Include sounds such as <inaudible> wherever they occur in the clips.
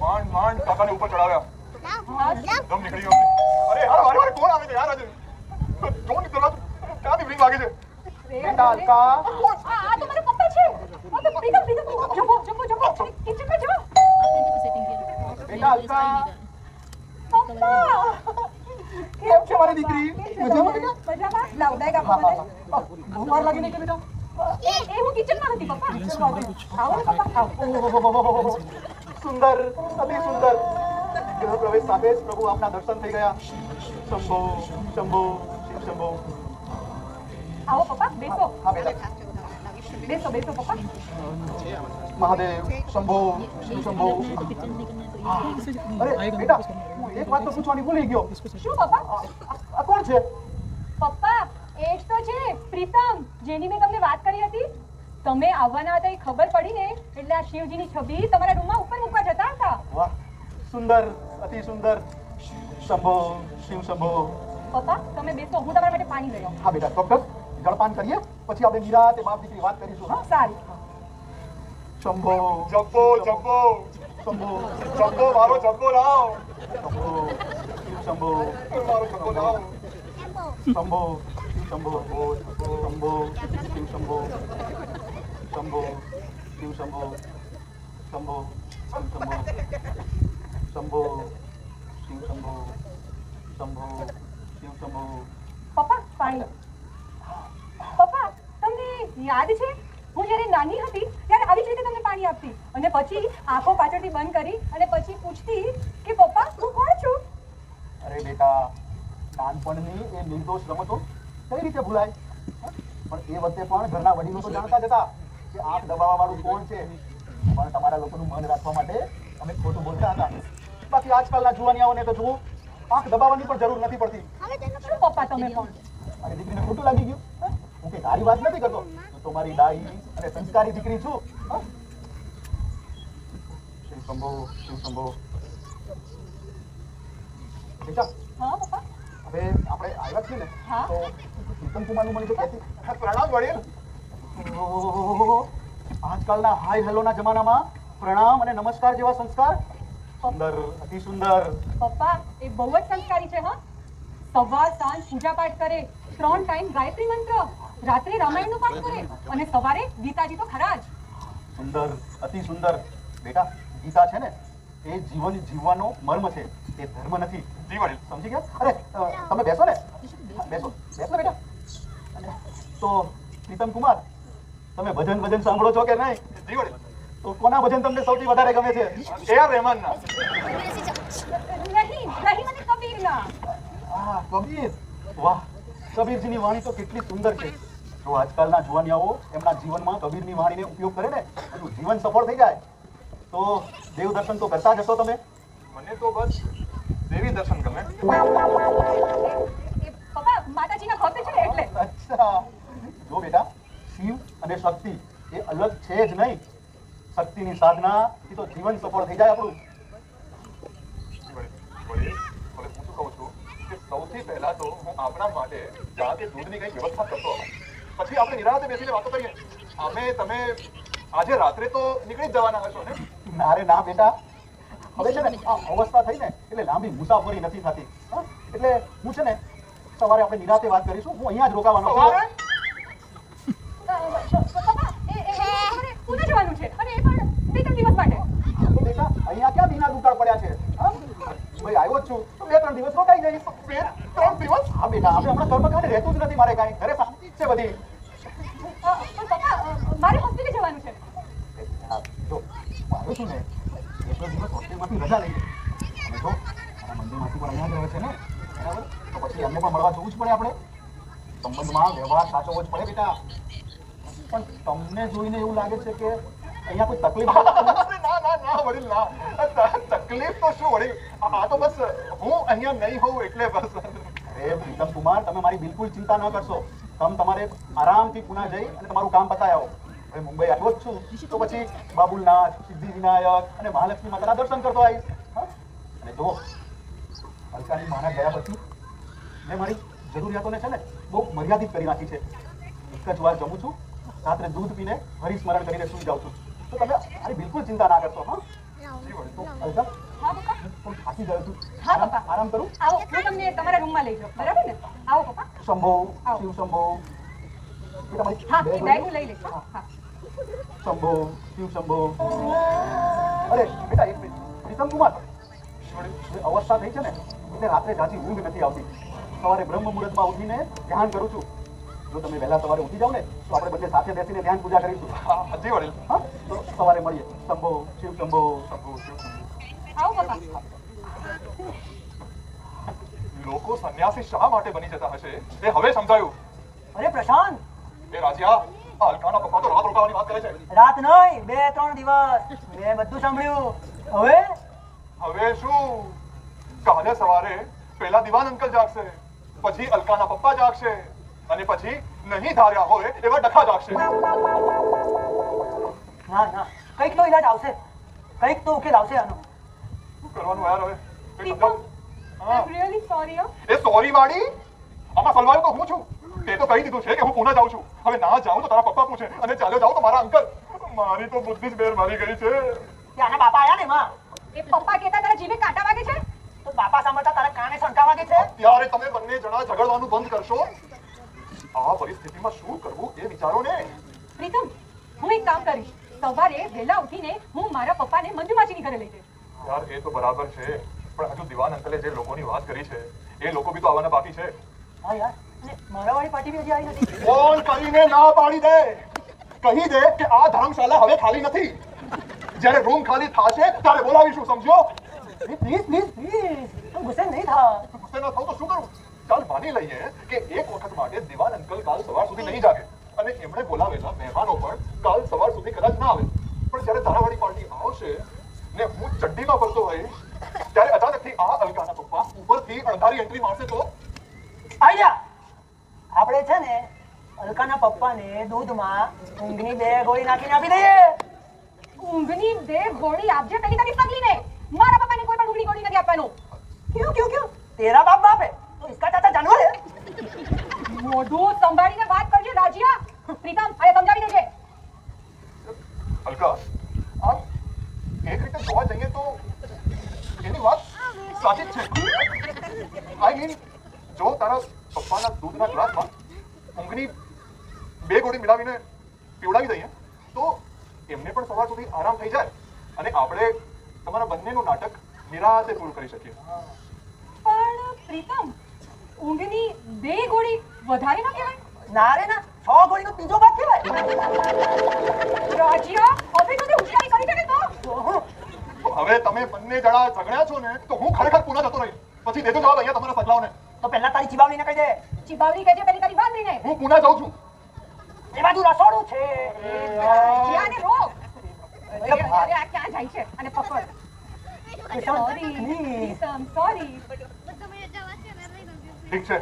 માંડ માંડ કાકાને ઉપર ચડાવ્યા. દમ નીકળી ગયો. અરે યાર વારે વારે કોણ આવે છે? યાર આજે કોણ દરવાજો ક્યાંથી ring વાગી છે. બેટા અલકા આ આ તો મારા પપ્પા છે આ તો પ્રીતમ પ્રીતમ જપો જપો જપો કિચનમાં જાઓ બેટા? અલકા પપ્પા કેમ છે મારી દીકરી મજામાં મજામાં લાવ વાર લાગી નહીં કે બેટા? એ એ હું કિચનમાં હતી પપ્પા. આવો ને પપ્પા આવો સુંદર અતિ સુંદર. ગૃહ પ્રવેશ સાથે જ પ્રભુ આપના દર્શન થઈ ગયા. શંભો શંભો શિવ શંભો. આવો પપ્પા બેસો. હા બેટા. બેસો બેસો પપ્પા. મહાદેવ શંભો શિવ શંભો. અરે બેટા હું એક વાત તો પૂછવાની ભૂલી ગયો. શું પપ્પા? આ કોણ છે? પપ્પા એ જ તો છે પ્રીતમ જેની મેં તમને વાત કરી હતી. તમે આવવાના હતા એ ખબર પડી ને એટલે આ શિવજીની છબી તમારા રૂમમાં ઉપર મૂકવા જતા હતા. વાહ સુંદર અતિ સુંદર. શંભો શિવ શંભો. પપ્પા તમે બેસો હું તમારા માટે પાણી લઈ આવું. હા બેટા ચોક્કસ. જળપાન કરીએ પછી આપણે નિરાતે બાપ દીકરી વાત કરીશું હા? સારી શંભો. જબ્બો જબ્બો શંભો. જબ્બો મારો જબ્બો લાવ. શંભો. શિવ શંભો. મારો જબ્બો લાવ. શંભો. શંભો શંભો શિવ શંભો શંભો શિવ શંભો શંભો શંભો શિવ શંભો શંભો શિવ શંભો પપ્પા પાણી પપ્પા તમને યાદ છે? હું જ્યારે નાની હતી ત્યારે આવી જ રીતે તમને પાણી આપતી. અને પછી આંખો પાછળથી બંધ કરી અને પછી પૂછતી કે પપ્પા હું કોણ છું? અરે બેટા નાનપણની એ નિર્દોષ રમતો કઈ રીતે ભૂલાય? પણ એ વખતે પણ ઘરના વડીલો તો જાણતા જ હતા કે આંખ દબાવવા વાળું કોણ છે? પણ તમારા લોકોનું મન રાખવા માટે અમે ખોટું બોલતા હતા. બાકી આજકાલના જુવાનિયાઓને તો જુઓ આંખ દબાવવાની પણ જરૂર નથી પડતી. શું પપ્પા તમે પણ અરે દીકરીને ખોટું લાગી ગયું? હું? કઈ સારી વાત નથી કરતો. તો મારી ડાઈ અને સંસ્કારી દીકરી છું. હા? શિવ શંભો શિવ શંભો બેટા હા પપ્પા? હવે આપણે આવ્યા છીએ ને? તો પ્રીતમ કુમારનું મને તો કહેતી પ્રણામ વડીલ આજકાલના હાય હેલોના જમાનામાં પ્રણામ અને નમસ્કાર જેવા સંસ્કાર સુંદર અતિ સુંદર. પપ્પા એ બહુ જ સંસ્કારી છે હા? સવાર સાંજ પૂજા પાઠ કરે ત્રણ ટાઈમ ગાયત્રી મંત્ર રાત્રે રામાયણનું પાઠ કરે અને સવારે ગીતાજી તો ખરા જ. સુંદર અતિ સુંદર. બેટા ગીતા છે ને એ જીવન જીવવાનો મર્મ છે. એ ધર્મ નથી. જી વડીલ સમજી ગયા? અરે તમે બેસો ને. બેસો બેસો બેટા. તો પ્રીતમ કુમાર તમે ભજન ભજન સાંભળો છો કે નહીં? તો કોના ભજન તમને સૌથી વધારે ગમે છે? એ આર રહેમાનના નહીં નહીં મને કબીરના. આ કબીર? વાહ કબીરજીની વાણી તો કેટલી સુંદર છે. જો આજકાલના જુવાનિયાઓ એમના જીવનમાં કબીરની વાણીને ઉપયોગ કરે ને એનું જીવન સફળ થઈ જાય. તો દેવ દર્શન તો કરતા જ હશો તમે? મને તો બસ દેવી દર્શન ગમે. પપ્પા માતાજીના ભક્ત છે એટલે. અચ્છા. અને શક્તિ એ અલગ છે જ નહીં. શક્તિની સાધના એ તો જીવન સફળ થઈ જાય આપણું. જી વડીલ વડીલ હવે હું શું કહું છું કે સૌથી પહેલા તો હું આપણા માટે ચા દૂધની કંઈક વ્યવસ્થા કરતો પછી આપણે નિરાંતે બેસીને વાતો કરીએ. અમે તમે આજે રાત્રે તો નીકળી જ જવાના હશો ને? ના રે ના બેટા. હવે છે ને આ અવસ્થા થઈ ને એટલે લાંબી મુસાફરી નથી થતી. એટલે હું છે ને સવારે આપણે નિરાતે વાત કરીશું. હું અહીંયા જ રોકાવાનો છું. તમારે છે. અને એ પણ બે ત્રણ દિવસ માટે. બેટા અહીંયા ક્યાં બીના દુકાળ પડ્યા છે? હમ ભાઈ આવ્યો છું. તો બે ત્રણ દિવસ રોકાઈ જઈશ બે ત્રણ દિવસ? હા બેટા આપણે હમણાં ઘરમાં કાંઈ રહેતું જ નથી મારે કાંઈ. ઘરે શાંતિ જ છે બધી. પણ પપ્પા મારે હોસ્પિટલે જવાનું છે. જો શું આવ્યો છું ને. એટલો દિવસ હોસ્ટેલમાંથી રજા લઈ અને જો મારા મંદિરમાંથી પણ અહીંયા જ રહે છે ને. બરાબર? તો પછી એમને પણ મળવા જવું જ પડે આપણે. સંબંધમાં વ્યવહાર સાચવવો જ પડે બેટા. પણ તમને જોઈને એવું લાગે છે કે અહીંયા કોઈ તકલીફ <laughs> ના ના ના વડીલ ના. તકલીફ તો શું વડીલ? આ તો બસ હું અહીંયા નહીં હોઉં એટલે બસ. અરે પ્રીતમ કુમાર તમે મારી બિલકુલ ચિંતા ન કરશો. તમે તમારે આરામથી પુના જઈ અને તમારું કામ પતાવી આવો. હવે મુંબઈ આવ્યો જ છું તો પછી બાબુલનાથ સિદ્ધિ વિનાયક અને મહાલક્ષ્મી માતાના દર્શન કરતો આવીશ. હા? અને જો અલકાની માના ગયા પછી મેં મારી જરૂરિયાતોને છે ને બહુ મર્યાદિત કરી નાખી છે. એક જ વાર જમું છું રાત્રે દૂધ પીને હરિસ્મરણ કરીને સૂઈ જાઉં છું. તો તમે આની બિલકુલ ચિંતા ના કરશો હા. આરામ- પપ્પા. આરામ કરું? આવો હું તમને તમારા રૂમમાં લઈ જાઉં. બરાબર ને? આવો પપ્પા. શંભો શિવ શંભો. શિવ અરે બેટા એક મિનિટ. પ્રીતમ કુમાર. અવસ્થા થઈ છે ને એટલે રાત્રે જાજી ઊંઘ નથી આવતી. સવારે બ્રહ્મ મુહૂર્તમાં ઉઠીને ધ્યાન કરું છું. જો તમે વહેલા સવારે ઉઠી જાવ ને તો આપણે બંને સાથે બેસીને ધ્યાન પૂજા કરીશું. હજી વડીલ. હા? તો સવારે મળીએ. શંભો શિવ શંભો. શંભો શિવ પપ્પા. લોકો સંન્યાસી શા માટે બની જતા હશે? એ હવે સમજાયું. અરે પ્રશાંત! એ રાજીયા આ હલકાના પપ્પા તો રાત રોકાવાની વાત કરે છે. રાત નહીં બે ત્રણ દિવસ. મેં બધું સાંભળ્યું. હવે? હવે શું? કાલે સવારે પહેલા દિવાન અંકલ જાગશે પછી અલકાના પપ્પા જાગશે. અને પછી નહીં ધાર્યા હોય એવા ડખા જાગશે. ના ના. કંઈક તો ઈલાજ આવશે. કંઈક તો ઉકેલ આવશે આનો. શું કરવાનું યાર હવે? એ સોરી વાળી આમાં સલવાર તો હું છું. તે તો કહી દીધું છે કે હું પુના જાઉં છું. હવે ના જાઉં તો તારા પપ્પા પૂછે. અને ચાલ્યો જાઉં તો મારા અંકલ. મારી તો બુદ્ધિ જ બેર મારી ગઈ છે. ત્યાંના બાપા આયા ને માં? એ પપ્પા કહેતા તારા જીભે કાંટા વાગે છે? તો બાપા સાંભળતા તારા કાને શંકા વાગે છે? ત્યારે તમે બંને જણા ઝઘડવાનું બંધ કરશો. આ પરિસ્થિતિમાં શું કરવું એ વિચારો ને. પ્રીતમ હું એક કામ કરીશ. સવારે વહેલા ઉઠીને હું મારા પપ્પાને મંજુ માસીની ઘરે લઈ જઈશ યાર એ તો બરાબર છે. પણ હજુ દિવાન અંકલે જે લોકોની વાત કરી છે એ લોકો બી તો આવવાના બાકી છે. હા યાર મારા વાળી પાર્ટી બી હજી આવી નથી. ફોન કરીને ના પાડી દે. કહી દે કે આ ધર્મશાળા હવે ખાલી નથી. જ્યારે રૂમ ખાલી થશે ત્યારે બોલાવીશું સમજો પ્લીઝ પ્લીઝ પ્લીઝ. ગુસ્સે નહીં થા ગુસ્સે ન થાવ તો શું કરું? ચાલ માની લઈએ કે એક વખત માટે દિવાન અંકલ કાલ સવાર સુધી નહીં જાગે. અને એમણે બોલાવેલા મહેમાનો પણ કાલ સવાર સુધી કદાચ ના આવે. પણ જ્યારે તારાવાળી પાર્ટી આવશે ને હું ચડ્ડીમાં ફરતો હોઈશ ત્યારે અચાનકથી આ અલકાના પપ્પા ઉપરથી અણધારી એન્ટ્રી મારશે તો? આયા આપણે છે ને અલકાના પપ્પાને દૂધમાં ઊંઘની બે ગોળી નાખીને આપી દઈએ. ઊંઘની બે ગોળી આપજે પેલી તારી પગલીને મારા પપ્પાને કોઈ પણ ઊંઘની ગોળી નથી આપવાનું. ક્યું ક્યું ક્યું? તેરા બાપ બાપ. હે તો इसका चाचा जानवर है મોઢું સંભાળીને વાત કરજે રાજીયા પ્રીતમ આને સમજાવી દેજે અલકા આમ એક રીતે જોવા જઈએ તો એની વાત સાચી જ છે આઈ મીન જો તારા પપ્પાના દૂધના ગ્લાસમાં ઊંઘની બે ગોળી મિલાવીને પીવડાવી દઈએ તો એમને પણ સવાર સુધી આરામ થઈ જાય અને આપણે તમારા બંનેનું નાટક નિરાતે પૂરું કરી શકીએ પણ પ્રીતમ ઊંઘની બે ગોળી વધારે ના કહેવાય? ના રે ના છ ગોળીનો ત્રીજો ભાગ કહેવાય. રાજીયા હવે તો તે હુંશિયારી કરી શકે તો? હવે તમે બંને જણા ઝઘડ્યા છો ને તો હું ખરેખર પુના જતો રહી પછી દેજો જવાબ અહીંયા તમારા પગલાઓને. તો પહેલા તારી ચીબાવણીને કહી દે. ચીબાવરી કહેજે પહેલી તારી વાત નહીં હું પુના જાઉં છું. એ બાજુ રસોડું છે. જીયાને રોક. અરે આ ક્યાં જાય છે? અને પકડ. સોરી સોરી ઠીક છે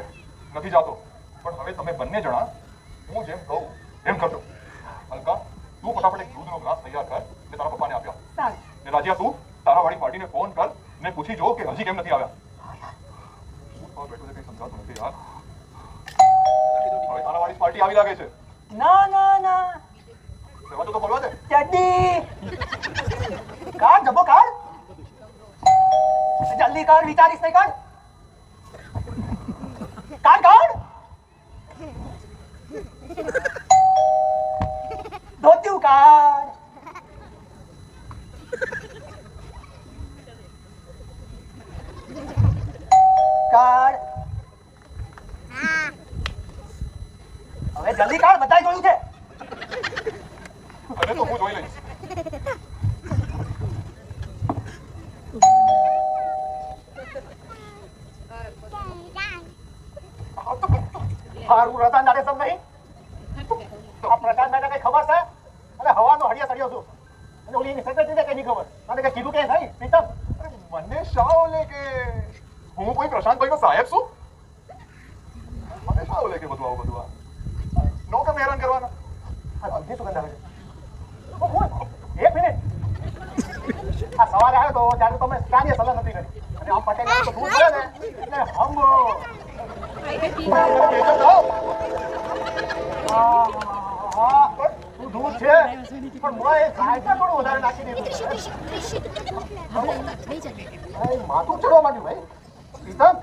નથી જાતો. પણ હવે તમે બંને જણા હું જેમ કહું એમ કરજો. અલકા તું ફટાફટ એક દૂધનો ગ્લાસ તૈયાર કર ને તારા પપ્પાને આપ્યા. ને રાજીયા તું તારા વાળી પાર્ટીને ફોન કર ને પૂછી જો કે હજી કેમ નથી આવ્યા. બેઠો છે કંઈ સમજાતું નથી યાર. હવે તારા વાળી પાર્ટી આવી લાગે છે. ના ના ના. દરવાજો તો ખોલવા દે. ચડ્ડી કાઢ જબો કાઢ. જલ્દી કાઢ વિચારીશ નહીં કાઢ. કાઢ કાઢ ધોત્યું કાઢ કાઢ હવે જલ્દી કાઢ બધાય જોયું છે હવે તો હું જોઈ લઈશ મારું રતન જાડે સમ નહીં? આ પ્રસાદ મેં કઈ ખબર છે? અને હવાનો હડિયા સડ્યો છું. અને ઓલી એની સેક્રેટરીને કઈ નહીં ખબર. મને કઈ કીધું કે નહીં પ્રીતમ? મને શા ઓલે કે હું કોઈ પ્રશાંતભાઈનો સાહેબ છું? મને શા ઓલે કે બધું આવું બધું આ? નો કે હેરાન કરવાના? આ બધી સુગંધ આવે છે એક મિનિટ. આ સવારે આવ્યો તો ત્યારે તમે ક્યાંની સલાહ નથી કરી. અને આમ પટેલ તો ભૂલ ને. એટલે હમ દૂધ છે પણ મોંએ સાયટા થોડું વધારે નાખી દીધું માથું ચડવા માંડ્યું ભાઈ પ્રીતમ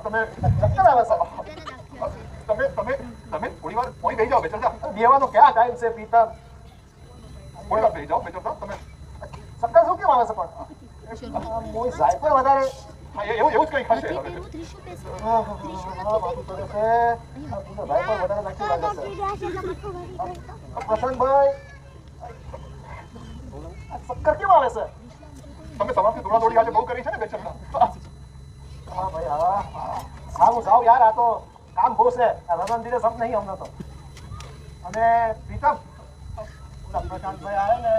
તમે ચક્કર આવે તમે તમે તમે થોડી વાર પોઈ ગઈ જાઓ બેચરદા બેવાનો ક્યાં ટાઈમ છે પ્રીતમ થોડી વાર બેસી જાઓ બેચરદા તમે ચક્કર શું કેમ આવે છે પણ વધારે એ- એવું એવું જ કંઈક હશે હવે. આ ચક્કર કેમ આવે છે તમે સવારથી દોડાદોડી આજે બહુ કરી છે ને બેચરદા હા ભાઈ હા હા. હું સાવ યાર આ તો કામ બહુ છે રમણ ધીરે સમ નહીં અમને તો અને પ્રીતમ પ્રશાંતભાઈ આવે ને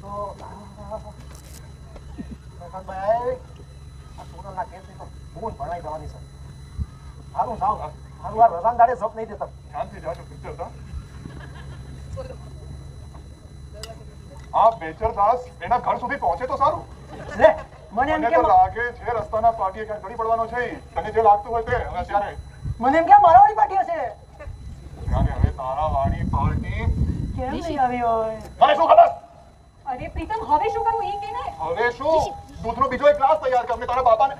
તો પ્રશાંતભાઈ આ કેસની તો બહુ ભણાઈ જવાની છે સારું સાવ સારું આ રજાન દાડે સપ નહીં દેતા ધ્યાનથી જાજો બેચરદા આ બેચરદાસ એના ઘર સુધી પહોંચે તો સારું લે મને એમ મને લાગે છે રસ્તાના પાટીએ ક્યાંક ગળી પડવાનો છે તને જે લાગતું હોય તે હવે ત્યારે મને એમ કે મારાવાળી પાર્ટી હશે ત્યારે હવે તારા વાળી પાર્ટી કેમ નહીં આવી હોય? મને શું ખબર? અરે પ્રીતમ હવે શું એ કે ને હવે શું? દૂધનો બીજો એક ગ્લાસ તૈયાર કર તારા બાપાને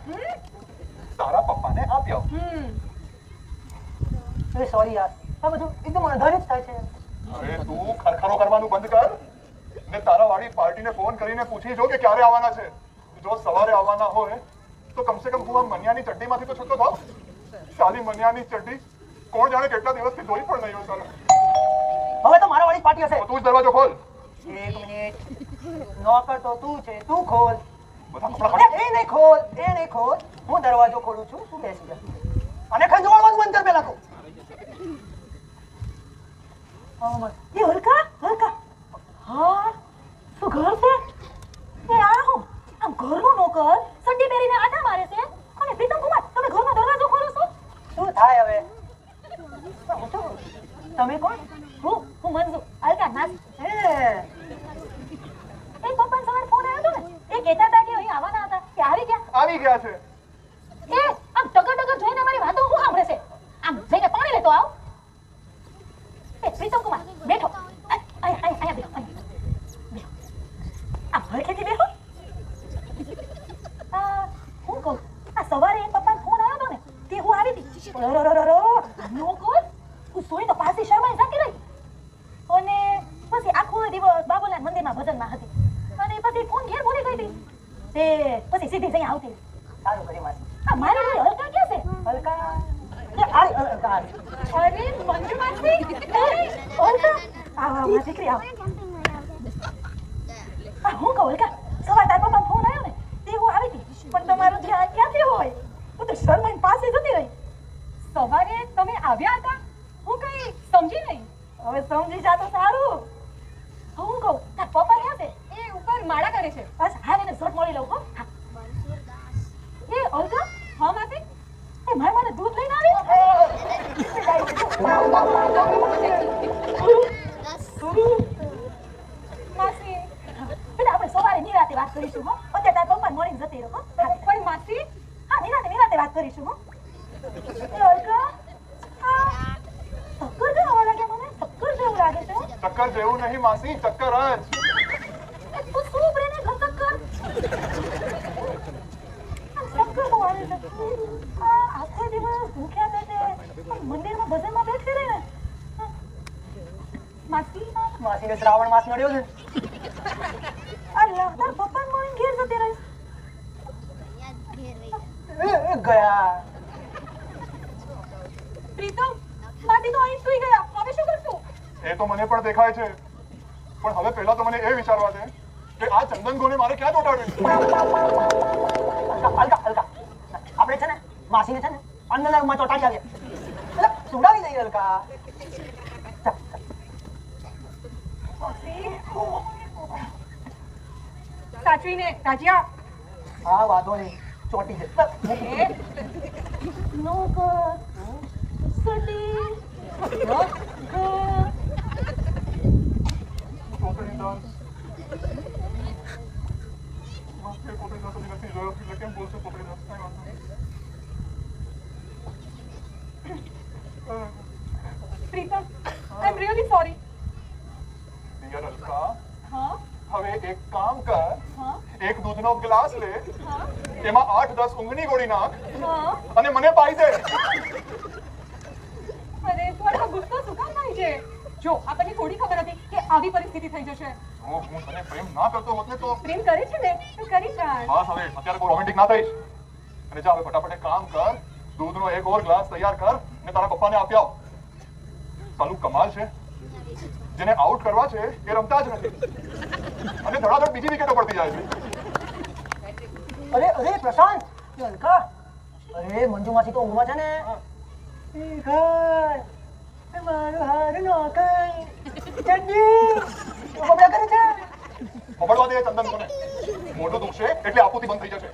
તારા પપ્પાને આપ્યો. અરે સોરી યાર. આ બધું એકદમ અણધારી જ થાય છે. હવે તું ખરખરો કરવાનું બંધ કર. ને તારા વાળી પાર્ટીને ફોન કરીને પૂછી જો કે ક્યારે આવવાના છે. જો સવારે આવવાના હોય તો કમસે કમ હું આ મનિયાની ચડ્ડીમાંથી તો છૂટો થાવ. સાલી મનિયાની ચડ્ડી. કોણ જાણે કેટલા દિવસથી ધોઈ પણ નહીં હોય હવે તો મારાવાળી પાર્ટી હશે. તું જ દરવાજો ખોલ. એક મિનિટ. નોકર તો તું છે તું ખોલ. એ નહીં ખોલ એ નહીં ખોલ. હું દરવાજો ખોલું છું તું બેસી જા. અને ખંજવાળવાનું બંધ કર પેલા તું. હા, બસ. એ હલકા હલકા હા શું ઘર છે એ આ હું આમ ઘરનો નોકર સડ્ડી પહેરીને આટા મારે છે અને પ્રીતમ કુમાર તમે ઘરનો દરવાજો ખોલો છો શું થાય હવે હું શું? તમે કોણ હું હું મંજુ હલકા નાસ હે એ પપ્પાને સવારે ફોન આવ્યો હતો ને એ કહેતા હતા કે અહીં આવવાના હતા કે આવી ગયા આવી ગયા છે એ આમ ટગર ટગર જોઈને અમારી વાતો હું સાંભળે છે આમ જઈને પાણી લેતો આવ એ પ્રીતમ કુમાર બેઠો આ- અહીં અહીં અહીંયા બેઠો અહીં. બેઠો આમ હળખેથી બેઠો આ હું કહું આ સવારે એ પપ્પાનો ફોન આવ્યો હતો ને તે હું આવી હતી અરરરરર, નો કોલ હું સોઈ તો પાછી શરમાઈ જાતી રહી અને પછી આખો દિવસ બાબુલાલ મંદિરમાં ભજનમાં હતી અને પછી ફોન ઘેર ભૂલી ગઈ હતી તે પછી સીધી જઈ આવતી સારું કરી માસી આ મારી જોડે હલકા ક્યાં છે હલકા એ આરી, હલકા આરી. અરે મંજુ માસી અરે હલકા આવ આવ મારી દીકરી આવ આ હું કહું હલકા સવાર તાર પપ્પા ફોન આવ્યો ને તે હું આવી હતી પણ તમારું ધ્યાન ક્યાંથી હોય હું તો શરમાઈને પાસે જતી રહી સવારે તમે આવ્યા હતા હું કઈ સમજી નહીં હવે સમજી જા તો સારું હવે હું કહું તાર પપ્પા ક્યાં છે એ ઉપર માળા કરે છે બસ હા એને ઝટ મળી લઉં હો હા. એ અલકા હા માસી એ મારા માટે દૂધ લઈને આવી માસી બેટા આપણે સવારે નિરાતે વાત કરીશું હો અત્યારે તારા પપ્પા મળીને જતી રહો હો પણ માસી હા નિરાતે નિરાતે વાત કરીશું હો એ અલકા આ ચક્કર જેવું આવવા લાગે મને ચક્કર જેવું લાગે છે હો. ચક્કર જેવું નહીં માસી ચક્કર જ એ તું શું બ્રેને ઘર ચક્કર આ ચક્કર બહુ આવે છે આ આખો દિવસ ભૂખ્યા પેટે આ મંદિરમાં ભજનમાં બેઠી રહે ને હા. માસી માસીને શ્રાવણ માસ નડ્યો છે આ લહદાર પપ્પાને મળીને ઘેર જતી રહીશ એ, એ ગયા. પ્રીતમ માટી તો અહીં સુઈ ગયા. હવે શું કરશું? એ તો મને પણ દેખાય છે. પણ હવે પહેલા તો મને એ વિચારવા દે કે આ ચંદન ગોને મારે ક્યાં ચોંટાડવી હલકા હલકા આપણે છે ને માસીને છે ને અંદરના ચોટાડી આવીએ. સુડાવી દઈએ હલકા. સાચવીને તાજિયા. હા વાંધો નહીં. ચોટી જશે નોકર સડી. Pritam I am really sorry હા? હવે એક કામ કર. એક દૂધનો ગ્લાસ લે. એમાં આઠ દસ ઊંઘની ગોળી નાખ. અને મને પાઈ દે. અરે તું ગુસ્સો શું કામ થાય છે? જો આપણને થોડી ખબર હતી કે આવી પરિસ્થિતિ થઈ જશે. હું તને પ્રેમ ના કરતો હોત ને તો પ્રેમ કરે છે ને? તો કરી જાણ બસ હવે અત્યારે બહુ રોમેન્ટિક ના થઈશ. અને જા હવે ફટાફટ કામ કર. દૂધનો એક ઓર ગ્લાસ તૈયાર કર ને તારા પપ્પાને આપી આવ. સાલું કમાલ છે. જેને આઉટ કરવા છે એ રમતા જ નથી. અને ધડાધડ બીજી વિકેટો પડતી જાય છે. અરે અરે પ્રશાંત! અલકા! અરે મંજુ માસી તો ઊંઘમાં છે ને? મારું હારું નોકર. ચડ્ડી બબડા કરે છે. ખબરવા દે ચંદન કોને? મોટો દુખશે એટલે આપોથી બંધ થઈ જશે.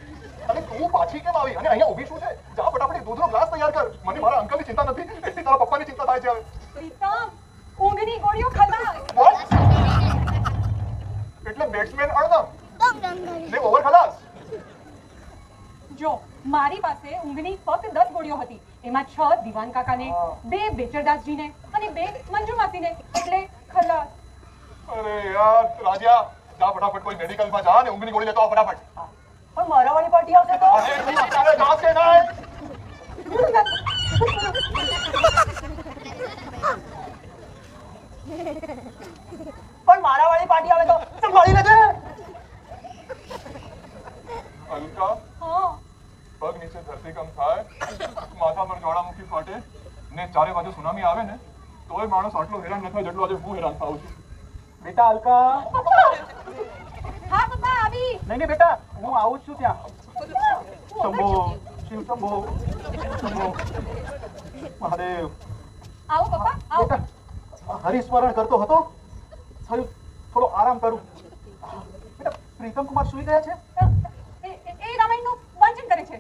અને તું પાછી કેમ આવી? અને અહીંયા ઊભી શું છે? જા ફટાફટ દૂધનો ગ્લાસ તૈયાર કર. મને મારા અંકલની ચિંતા નથી. એટલી તારા પપ્પાની ચિંતા થાય છે હવે. પ્રીતમ ઊંઘની ગોળીઓ ખાતા What? એટલે બેટ્સમેન અડધમ ને ઓવર ખલાસ. જો મારી પાસે ઊંઘની ફક્ત દસ ગોળીઓ હતી. એમાં છ દિવાન કાકાને બે બેચરદાસજીને અને બે મંજુ માસીને એટલે ખલાસ. અરે યાર રાજા જા ફટાફટ કોઈ મેડિકલમાં જા ને ઊંઘની ગોળી લેતો આવ ફટાફટ. પણ મારા વાળી પાર્ટી આવશે તો? અરે તારે અત્યારે જા કે નહીં <laughs> <laughs> પણ મારા વાળી પાર્ટી આવે તો સંભાળી લેજે. અલકા હા. પગ નીચે ધરતીકંપ થાય. માથા પર જ્વાળામુખી ફાટે. ને ચારે બાજુ સુનામી આવે ને તોય માણસ આટલો હેરાન ન થાય જેટલો આજે હું હેરાન થાઉં છું. બેટા અલકા હા પપ્પા આવી. નહીં નહીં બેટા હું આવું જ છું ત્યાં. શંભો. શિવ શંભો. મહાદેવ આવો પપ્પા આવો. બેટા હરિસ્મરણ કરતો હતો? થયું થોડો આરામ કરું. બેટા પ્રીતમ કુમાર સુઈ ગયા છે? એ- એ- એ રામાયણનું વાંચન કરે છે.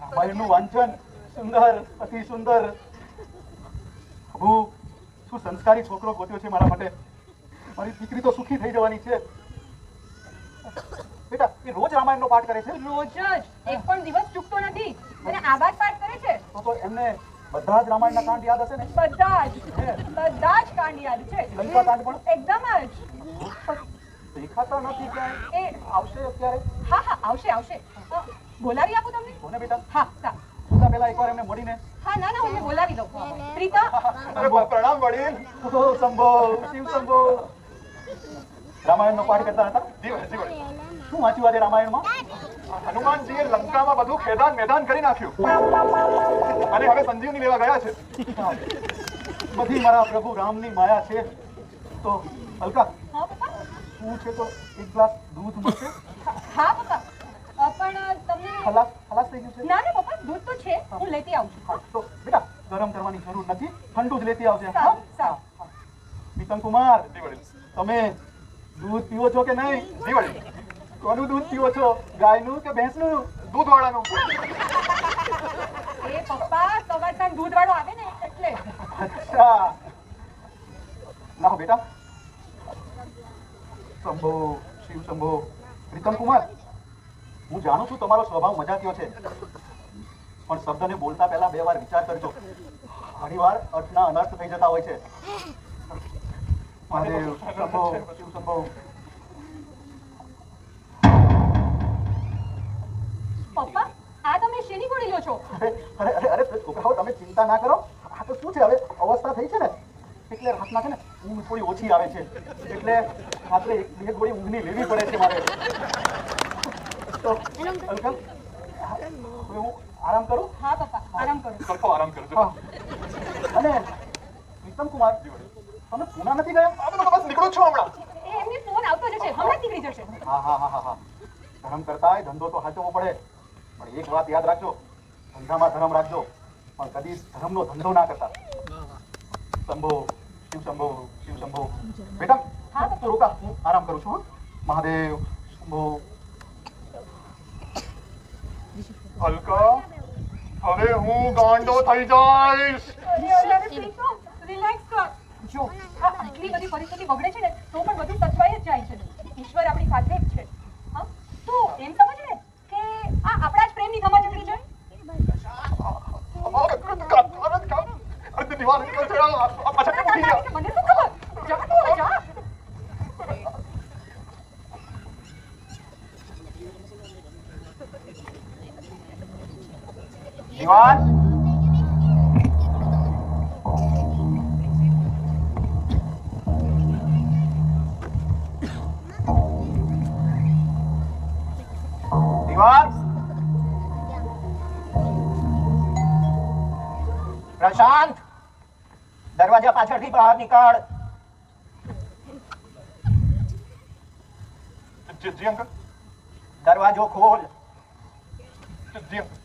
રામાયણનું વાંચન સુંદર અતિ સુંદર. હું શું સંસ્કારી છોકરો ગોત્યો છે મારા માટે? મારી દીકરી તો સુખી થઈ જવાની છે. બેટા એ રોજ રામાયણનો પાઠ કરે છે? રોજ જ. એક પણ દિવસ ચૂકતો નથી. અને આબાદ પાઠ કરે છે. તો તો એમને બધા જ રામાયણના કાંડ યાદ હશે ને? બધા જ. બધા જ કાંડ યાદ છે. લંકા કાંડ પણ? એકદમ જ. દેખાતા નથી ક્યાંય? એ. આવશે અત્યારે? હા હા આવશે આવશે. બોલાવી આપું તમને? કોને બેટા? હા સા સુતા પહેલા એકવાર એમને મળીને. હા ના ના હું બોલાવી દઉં. પ્રીતા? અરે પ્રણામ વડીલ. શંભો શિવ રામાયણનો પાઠ કરતા હતા? જી જી. શું વાંચ્યું આજે રામાયણમાં? હનુમાનજીએ લંકામાં બધું ખેદાન મેદાન કરી નાખ્યું. અને હવે સંજીવની લેવા ગયા છે. બધી મારા પ્રભુ રામની માયા છે. તો અલકા શું છે તો એક ગ્લાસ દૂધ મળશે? હા, પપ્પા. પણ તમને ખલાસ ખલાસ થઈ ગયું છે? ના ના પપ્પા દૂધ તો છે. હું. લેતી આવું છું. તો બેટા ગરમ કરવાની જરૂર નથી. ઠંડુ જ લેતી આવજે. હા? સારું. સારું કુમાર તમે દૂધ પીવો છો કે નહીં? જી વડીલ કોનું દૂધ પીવો છો ગાયનું કે ભેંસનું? દૂધવાળાનું. એ પપ્પા સવાર સાંજ દૂધ વાળો આવે ને એટલે. અચ્છા. લાવો બેટા. શંભો શિવ શંભો પ્રીતમ કુમાર. હું જાણું છું તમારો સ્વભાવ મજાકીયો છે. પણ શબ્દને બોલતા પહેલા બે વાર વિચાર કરજો. ઘણીવાર અર્થના અનર્થ થઈ જતા હોય છે. મહાદેવ શંભો શિવ શંભો. છો? અરે અરે અરે છોકરાઓ તમે ચિંતા ના કરો. આ તો શું છે? હવે અવસ્થા થઈ છે ને? એટલે રાતના છે ને ઊંઘ થોડી ઓછી આવે છે. એટલે રાત્રે એક બે ગોળી ઊંઘની લેવી પડે છે મારે. તો અંકલ હું આરામ કરું? હા પપ્પા આરામ કરો. સરખો આરામ કરજો. અને પ્રીતમ કુમાર તમે પૂના નથી ગયા? આ બસ નીકળું જ હમણાં. એ ફોન આવતો જશે હમણાં નીકળી જશે. હા હા હા હા હા. ધર્મ કરતા ધંધો તો હાચવો પડે. પણ એક વાત યાદ રાખજો. ધંધામાં ધર્મ રાખજો. પણ કદી ધર્મનો ધંધો ના કરતા. શંભો શિવ શંભો શિવ શંભો. બેટા હા, તો રોકા હું આરામ કરું છું મહાદેવ શંભો. હલકા હવે હું ગાંડો થઈ જઈશ. રિલેક્સ કર જો આટલી બધી પરિસ્થિતિ બગડે છે ને તો પણ બધું સચવાઈ જ જાય છે. ઈશ્વર આપણી સાથે જ છે. હા? તો એમ સમજ ને કે આ આપણા જ પ્રેમની ધમાચકડી છે? 그 대화는 이건 저랑 아, 아빠 자꾸 보시죠. મને શું ખબર? જા તું હવે જા. દિવાન દિવાન પ્રશાંત? દરવાજા પાછળથી બહાર નીકળ. જી જી અંકલ. દરવાજો ખોલ. જી uncle.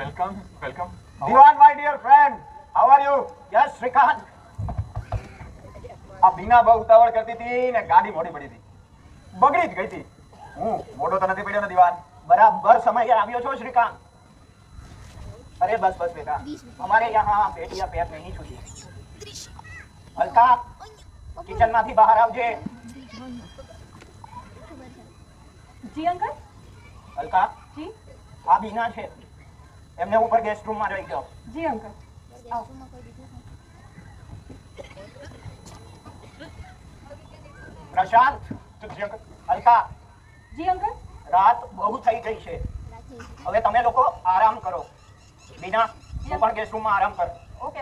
Welcome welcome. Diwan my dear friend how are you yes Shrikant. આ બીના બહુ ઉતાવળ કરતી હતી ને ગાડી મોડી પડી હતી. બગડી જ ગઈ હતી. હું મોટો તો નથી પડ્યો ને દીવાન. બરાબર સમય આવ્યો છો શ્રીકાંત અરે બસ બસ બેટા અમારે યહાં બેટિયા પેર નહીં છૂટી અલકા કિચન માંથી બહાર આવજે જી અંકલ અલકા જી આ બીના છે એમને ઉપર ગેસ્ટ રૂમ માં રહી ગયો જી અંકલ આવો પ્રશાંત જી અંકલ અલકા જી અંકલ રાત બહુ થઈ ગઈ છે. હવે તમે લોકો આરામ કરો. બીના પણ ગેસ્ટ રૂમમાં આરામ કર. ઓકે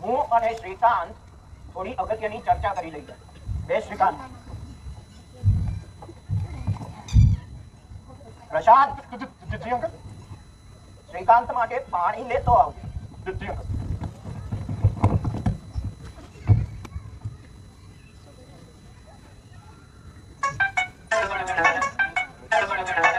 હું અને શ્રીકાંત થોડી અગત્યની ચર્ચા કરી લઈએ. બે શ્રીકાંત. પ્રશાંત. શ્રીકાંત માટે પાણી લેતો આવજો. Thank જી なるほど。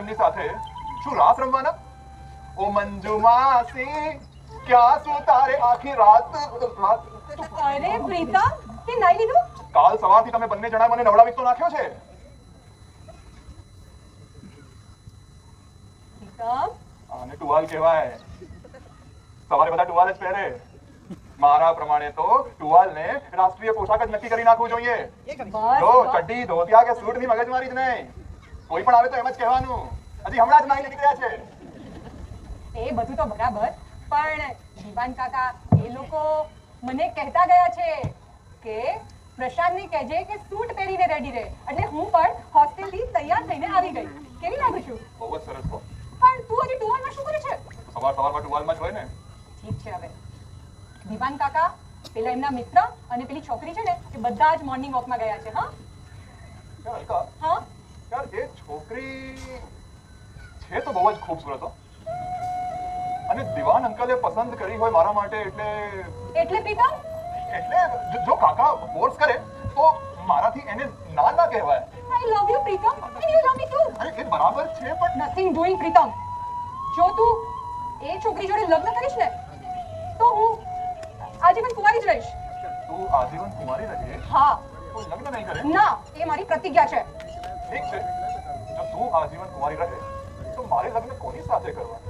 એમની સાથે? શું રાત રમવાના? ઓ મંજુ માસી ક્યાં શું તારે આખી રાત અરે પ્રીતમ તે નાઈ લીધું? કાલ સવારથી તમે બંને જણા મને નવડાવી તો નાખ્યો છે. આને ટુવાલ કહેવાય. સવારે બધા ટુવાલ જ પહેરે. મારા પ્રમાણે તો ટુવાલને રાષ્ટ્રીય પોશાક જ નક્કી કરી નાખવું જોઈએ. ચડ્ડી ધોતિયા કે સૂટની મગજમારી જ નહીં. કોઈ પણ આવે તો એમ જ કહેવાનું. હજી હમણાં જ નાઈ નીકળ્યા છે. એ બધું તો બરાબર પણ જીવાન કાકા એ લોકો મને કહેતા ગયા છે કે પ્રશાંતને કહેજે કે સૂટ પહેરીને રેડી રહે. એટલે હું પણ હોસ્ટેલથી તૈયાર થઈને આવી ગઈ. કેવી લાગુ છું? બહુ જ સરસ. પણ તું હજી ટુવાલમાં શું કરે છે? સવાર સવારમાં ટુવાલમાં જ હોય ને. ઠીક છે હવે. દીવાન કાકા પેલા એમના મિત્ર અને પેલી છોકરી છે ને એ બધા જ મોર્નિંગ વોકમાં ગયા છે હા? હા? યાર એ છોકરી છે તો બહુ જ ખૂબસૂરત હો. અને દિવાન અંકલે પસંદ કરી હોય મારા માટે એટલે એટલે પિતા એટલે જો- જો કાકા ફોર્સ કરે તો મારાથી એને ના ના કહેવાય. I love you Pritam. And you love me too અરે એ બરાબર છે પણ નથિંગ ડુઇંગ પ્રીતમ. જો તું એ છોકરી જોડે લગ્ન કરીશ ને તો હું આજીવન કુંવારી જ રહીશ. તું આજીવન કુમારી રહે હા. તો લગ્ન નહીં કરે? ના એ મારી પ્રતિજ્ઞા છે. ઠીક છે? જો તું આજીવન કુંવારી રહે તો મારે લગ્ન કોની સાથે કરવા?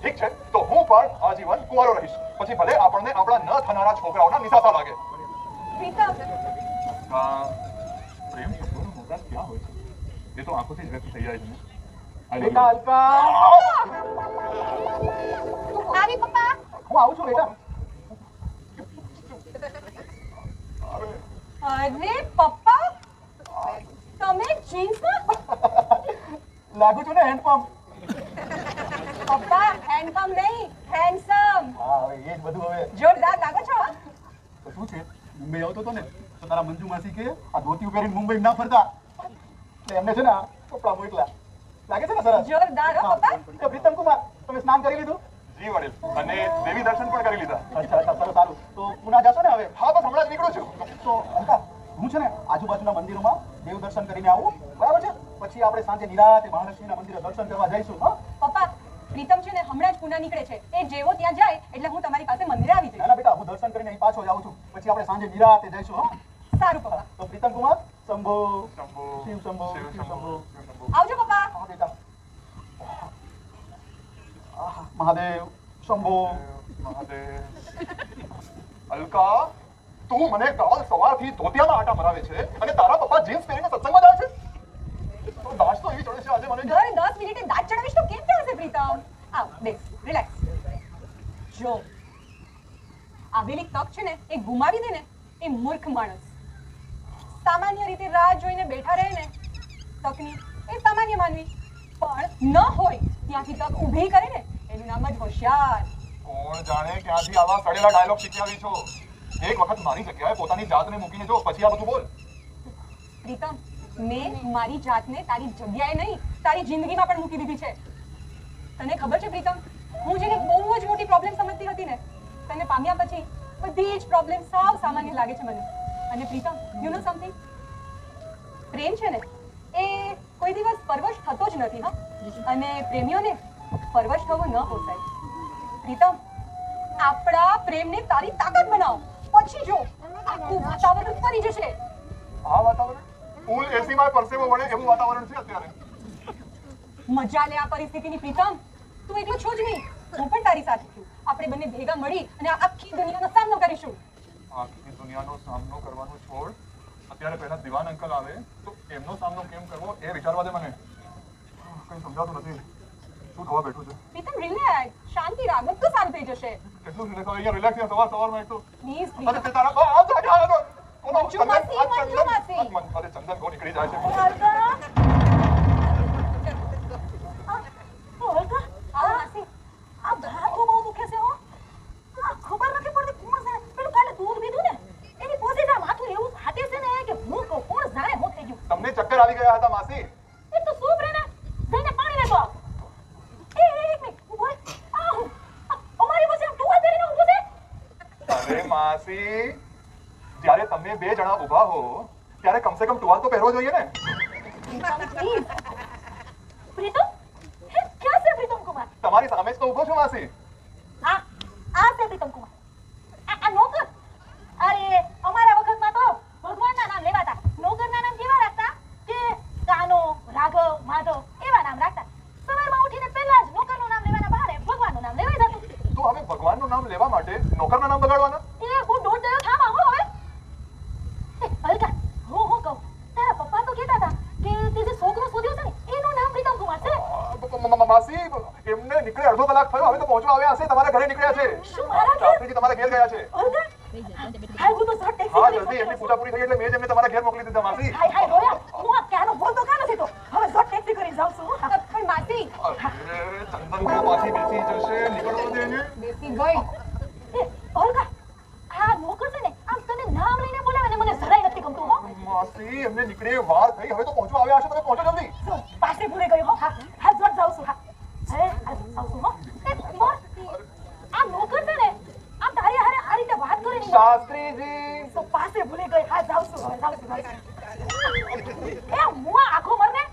ઠીક છે? તો હું પણ આજીવન કુંવારો રહીશ. પછી ભલે આપણને આપણા ન થનારા છોકરાઓના નિશાસા લાગે. પ્રેમ શબ્દોનો મોટા ક્યાં હોય છે? એ તો આંખોથી જ વ્યક્ત થઈ જાય છે બેટા. આવી પપ્પા. હું આવું છું બેટા. અરે પપ્પા. તમે જીન્સમાં લાગુ છું ને હેન્ડપંપ પપ્પા હેન્ડપમ્પ નહીં હેન્ડસમ હા એ જ બધું હવે. જોરદાર લાગો છો તો શું છે? મુંબઈ આવતો તો ને તો તારા મંજુ માસી કે આ ધોતી પહેરીને મુંબઈ ના ફરતા. એટલે એમને છે ને કપડા મોકલા. લાગે છે ને સરસ? જોરદાર હો પપ્પા. પ્રીતમ કુમાર તમે સ્નાન કરી લીધું? જી વડીલ. અને દેવી દર્શન પણ કરી લીધા. અચ્છા અચ્છા સરસ સારું. તો પુના જશો ને હવે? હા બસ હમણાં જ નીકળું છું. તો હું છે ને આજુબાજુના મંદિરોમાં દેવ દર્શન કરીને આવું. બરાબર છે? પછી આપણે સાંજે નિરાતે મહાલક્ષ્મીના મંદિરે દર્શન કરવા જઈશું હા? પપ્પા પ્રીતમ છે ને હમણાં જ પુના નીકળે છે. એ જેવો ત્યાં જાય એટલે હું તમારી પાસે મંદિરે આવી જઈશ. ના બેટા હું દર્શન કરીને અહીં પાછો જાઉં છું. પછી આપણે સાંજે નિરાતે જઈશું હા? સારું પપ્પા. તો પ્રીતમ કુમાર શંભો. શંભો. શિવ શંભો. શિવ શંભો. આવજો પપ્પા. હા બેટા. મહાદેવ શંભો. મહાદેવ. અલકા. તું મને કાલ સવારથી ધોતિયામાં આટા મરાવે છે અને તારા પપ્પા જીન્સ પહેરીને સત્સંગમાં જાય છે? તો દાસ તો એવી ચડે છે આજે મને દર દસ મિનિટે દાંત ચડાવીશ તો કેમ થશે પ્રીતમ? આવ બેસ રિલેક્સ જો આવેલી તક છે ને એ ગુમાવી દે ને એ મૂર્ખ માણસ. સામાન્ય રીતે રાહ જોઈને બેઠા રહે ને તકની એ સામાન્ય માનવી. પણ ન હોય ત્યાંથી તક ઊભી કરે ને એનું નામ જ હોશિયાર. કોણ જાણે ક્યાંથી આવા સડેલા ડાયલોગ શીખી છો? એક વખત મારી જગ્યાએ પોતાની જાતને મૂકીને જો, પછી આ બધું બોલ. પ્રીતમ, મેં મારી જાતને તારી જગ્યાએ નહીં, તારી જિંદગીમાં પણ મૂકી દીધી છે. તને ખબર છે પ્રીતમ? હું જેને બહુ જ મોટી પ્રોબ્લેમ સમજતી હતી ને, તને પામ્યા પછી બધી જ પ્રોબ્લેમ સાવ સામાન્ય લાગે છે મને. અને પ્રીતમ યુ નો સમથિંગ પ્રેમ છે ને, એ કોઈ દિવસ પરવશ થતો જ નથી, હા? અને પ્રેમીઓને પરવશ થવો ન પોસાય. પ્રીતમ, આપણા પ્રેમને તારી તાકાત બનાવો. જો આખું વાતાવરણ ફરી જશે. આ વાતાવરણ? ફૂલ એસીમાં પરસેવો વળે એવું વાતાવરણ છે અત્યારે. મજા લે આ પરિસ્થિતિની પ્રીતમ. તું એકલો છો જ નહીં. હું પણ તારી સાથે છું. આપણે બંને ભેગા મળી અને આખી દુનિયાનો સામનો કરીશું. આખી દુનિયાનો સામનો કરવાનો છોડ. અત્યારે પહેલા દિવાન અંકલ આવે તો એમનો સામનો કેમ કરવો એ વિચારવા દે મને. કઈ સમજાતું નથી. શું થવા બેઠું છે. પ્રીતમ રિલેક્સ શાંતિ રાખ. બધું સારું થઈ જશે. કેટલું રિલેક્સ અહીંયા રિલેક્સ સવાર સવારમાં એક તો પ્લીઝ અરે તે તારા આ આ જા જા. ઓનો ચંદન, આ ચંદન, મન- અરે ચંદન કો નીકળી જાય છે? ઓલકા આવો માસી આ હાથો બહુ દુખે છે હો. આ ખબર નથી પડતી કોણ છે? પેલું કાલે દૂધ પીધું ને? એની આ માથું એવું ફાટે છે ને કે હું કોણ જાણે હું થઈ ગયું. તમને ચક્કર આવી ગયા હતા માસી એ તો સૂપ રે ને જઈને પાણી લેતો આવ. એ એ, એક મિનિટ ઊભો રહે. આ હું. આ અમારી વચ્ચે આમ ટુવાલ પહેરીને ઊભો છે અરે માસી જ્યારે તમે બે જણા ઊભા હો ત્યારે કમસે કમ ટુવાલ તો પહેરવો જોઈએ ને. પ્લીઝ પ્રીતમ હે ક્યાં છે પ્રીતમ કુમાર? તમારી સામે જ તો ઊભો છું માસી. આ આ છે પ્રીતમ કુમાર આ આ નોકર અરે અમારા વખતમાં તો ભગવાનના નામ લેવાતા નોકરના નામ કેવા રાખતા કે કાનો રાઘવ માધવ એવા નામ રાખતા સવારમાં ઉઠીને પહેલા જ નોકરનું નામ લેવાના બહાને ભગવાનનું નામ લેવાય જતું તો હવે ભગવાનનું નામ લેવા માટે નોકરના નામ બગાડવાના? એ હું દોઢ દયો થા માંગો હવે. એ, અલકા હું હું કહું? તારા પપ્પા તો કહેતા હતા કે તે જે છોકરો શોધ્યો છે ને એનું નામ પ્રીતમ કુમાર છે. માસી એમને નીકળે અડધો કલાક થયો હવે તો પહોંચવા આવ્યા હશે તમારા ઘરે નીકળ્યા છે. શું મારા ઘરે? તમારા ઘેર ગયા છે. અલકા હાય હું તો સર ટેક્સી હા જલ્દી એમની પૂજા પૂરી થઈ એટલે મેં જ એમને તમારા ઘેર મોકલી દીધા માસી. હાય હાય રોયા હું આ ક્યાંનો બોલતો કાં નથી તો? હવે સર ટેક્સી કરી જાઉં છું પણ માસી અરે ચંદન માસી બેસી જશે નીકળવા દે એને બેસી ગઈ એ અલકા આ નોકર છે ને આમ તને નામ લઈને બોલાવે ને મને જરાય નથી ગમતું હો માસી એમને નીકળે વાર થઈ હવે તો પહોંચવા આવ્યા હશે તમે પહોંચો જલ્દી પાછી ભૂલી ગઈ હો હા હા ઝટ જાઉં છું હા હે જાઉં છું હો આ નોકર છે ને આમ તારી હારે આ રીતે વાત કરે ને શાસ્ત્રીજી તો પાસે ભૂલી ગઈ હા જાઉં છું હવે જાઉં છું એ મુઆ આખો મરને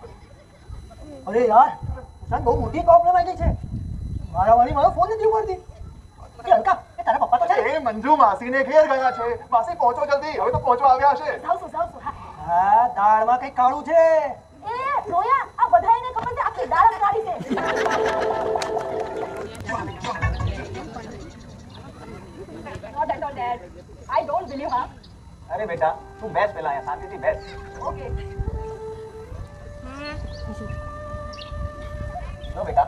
અરે યાર પ્રશાંત બહુ મોટી પ્રોબ્લેમ આવી ગઈ છે મારા વાળી મારો ફોન નથી ઉપાડતી એ અલકા તારા પપ્પા તો છે એ મંજુ માસીને ઘેર ગયા છે માસી પહોંચો જલ્દી હવે તો પહોંચવા આવ્યા છે જાઉં છું જાઉં છું હા દાળમાં કઈ કાળું છે? એ આ બધાયને ખબર છે આખી અરે બેટા તું બેસ પેલા અહીંયા શાંતિથી બેસ. ઓકે લો બેટા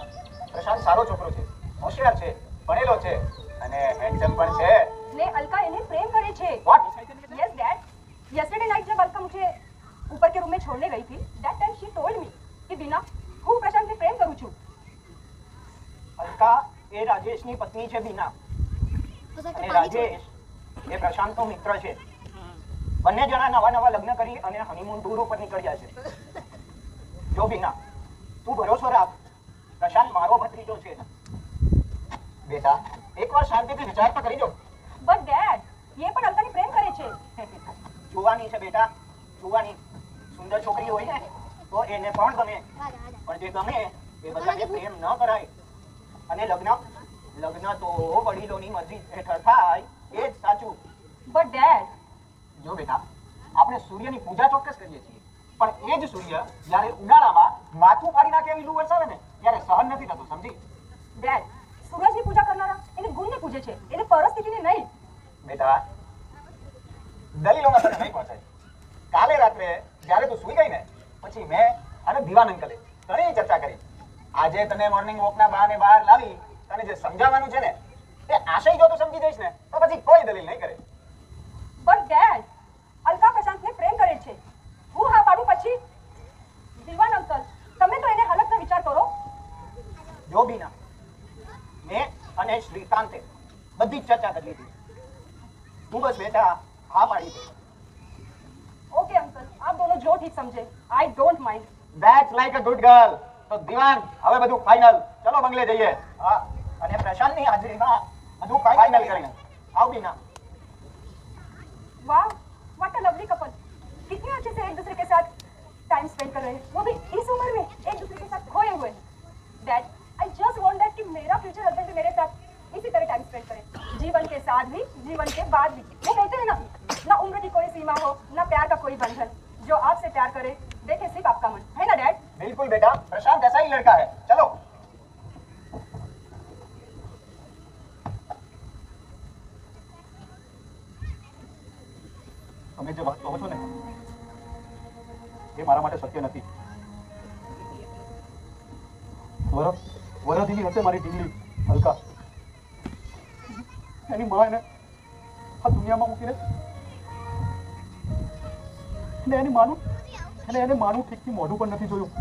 પ્રશાંત સારો છોકરો છે હોશિયાર છે ભણેલો છે અને હેન્ડસમ પણ છે. ને અલકા એને પ્રેમ કરે છે. यस्टरडे नाइट जब अलका मुझे ऊपर के रूम में छोड़ने गई थी that time she told me कि बिना હું પ્રશાંતને પ્રેમ કરું છું અલકા એ રાજેશની પત્ની છે બીના અને રાજેશ એ પ્રશાંતનો મિત્ર છે બંને જણા નવા નવા લગ્ન કરી અને હનીમૂન ટૂર ઉપર નીકળ્યા છે જો બીના તું ભરોસો રાખ પ્રશાંત મારો ભત્રીજો છે બેટા એકવાર શાંતિથી વિચાર તો કરી જો બટ ડેડ ये પણ અલકાને પ્રેમ કરે છે જોવાની છે બેટા જોવાની. સુંદર છોકરી હોય ને તો એને પણ ગમે. પણ જે ગમે એ બધાને પ્રેમ ન કરાય. અને લગ્ન લગ્ન તો વડીલોની મરજી હેઠળ થાય એ જ સાચું. બટ ડેડ જો બેટા આપણે સૂર્યની પૂજા ચોક્કસ કરીએ છીએ. પણ એ જ સૂર્ય જ્યારે ઉનાળામાં માથું ફાડી નાખે એવી લૂ વરસાવે ને ત્યારે સહન નથી થતું સમજી? ડેડ સૂરજની પૂજા કરનારા એને ગુણને પૂજે છે. એને પરિસ્થિતિને નહીં. બેટા દલીલોમાં તને નહીં પહોંચાય. કાલે રાત્રે જ્યારે તું સૂઈ ગઈ ને પછી મેં અને દિવાન અંકલે ઘણી ચર્ચા કરી. આજે તને મોર્નિંગ વોકના બહાને બહાર લાવી તને જે સમજાવવાનું છે ને તે આશય જો તું સમજી જઈશ ને તો પછી કોઈ દલીલ નહીં કરે. પણ ડેડ અલકા પ્રશાંતને પ્રેમ કરે છે. હું હા પાડું પછી? દિવાન અંકલ તમે તો એને હાલતનો વિચાર કરો. જો બીના મેં અને શ્રીકાંતે બધી ચર્ચા કરી લીધી. તું બસ બેટા હા પાડી દે ओके अंकल आप दोनों जो ठीक समझे I don't mind that's like a good girl તો દિવાન હવે બધું ફાઇનલ ચલો બંગલે જઈએ હા અને પ્રશાંતની હાજરીમાં બધું ફાઇનલ ફાઇનલ કરીને કરીને આવ બીના वाह व्हाट अ लवली कपल कितने अच्छे से एक दूसरे के साथ टाइम स्पेंड कर रहे हैं वो भी इस उम्र में एक दूसरे के साथ खोए हुए dad I just want that कि मेरा फ्यूचर हस्बैंड भी मेरे साथ इसी तरह टाइम स्पेंड करे जीवन के साथ भी जीवन के बाद भी वो कहते हैं ना ना उम्र की कोई सीमा हो ना प्यार का कोई बंधन जो आपसे प्यार करे देखे सिर्फ आपका मन है ना डैड बिल्कुल बेटा प्रशांत ऐसा ही लड़का है चलो તમે જે વાત કહો છો ને એ મારા માટે શક્ય નથી વર વરદીની હશે મારી ઢીંગલી હલકા એની માં એને આ દુનિયામાં મૂકીને ને એની માનું અને એને માનું ઠીકથી મોઢું પણ નથી જોયું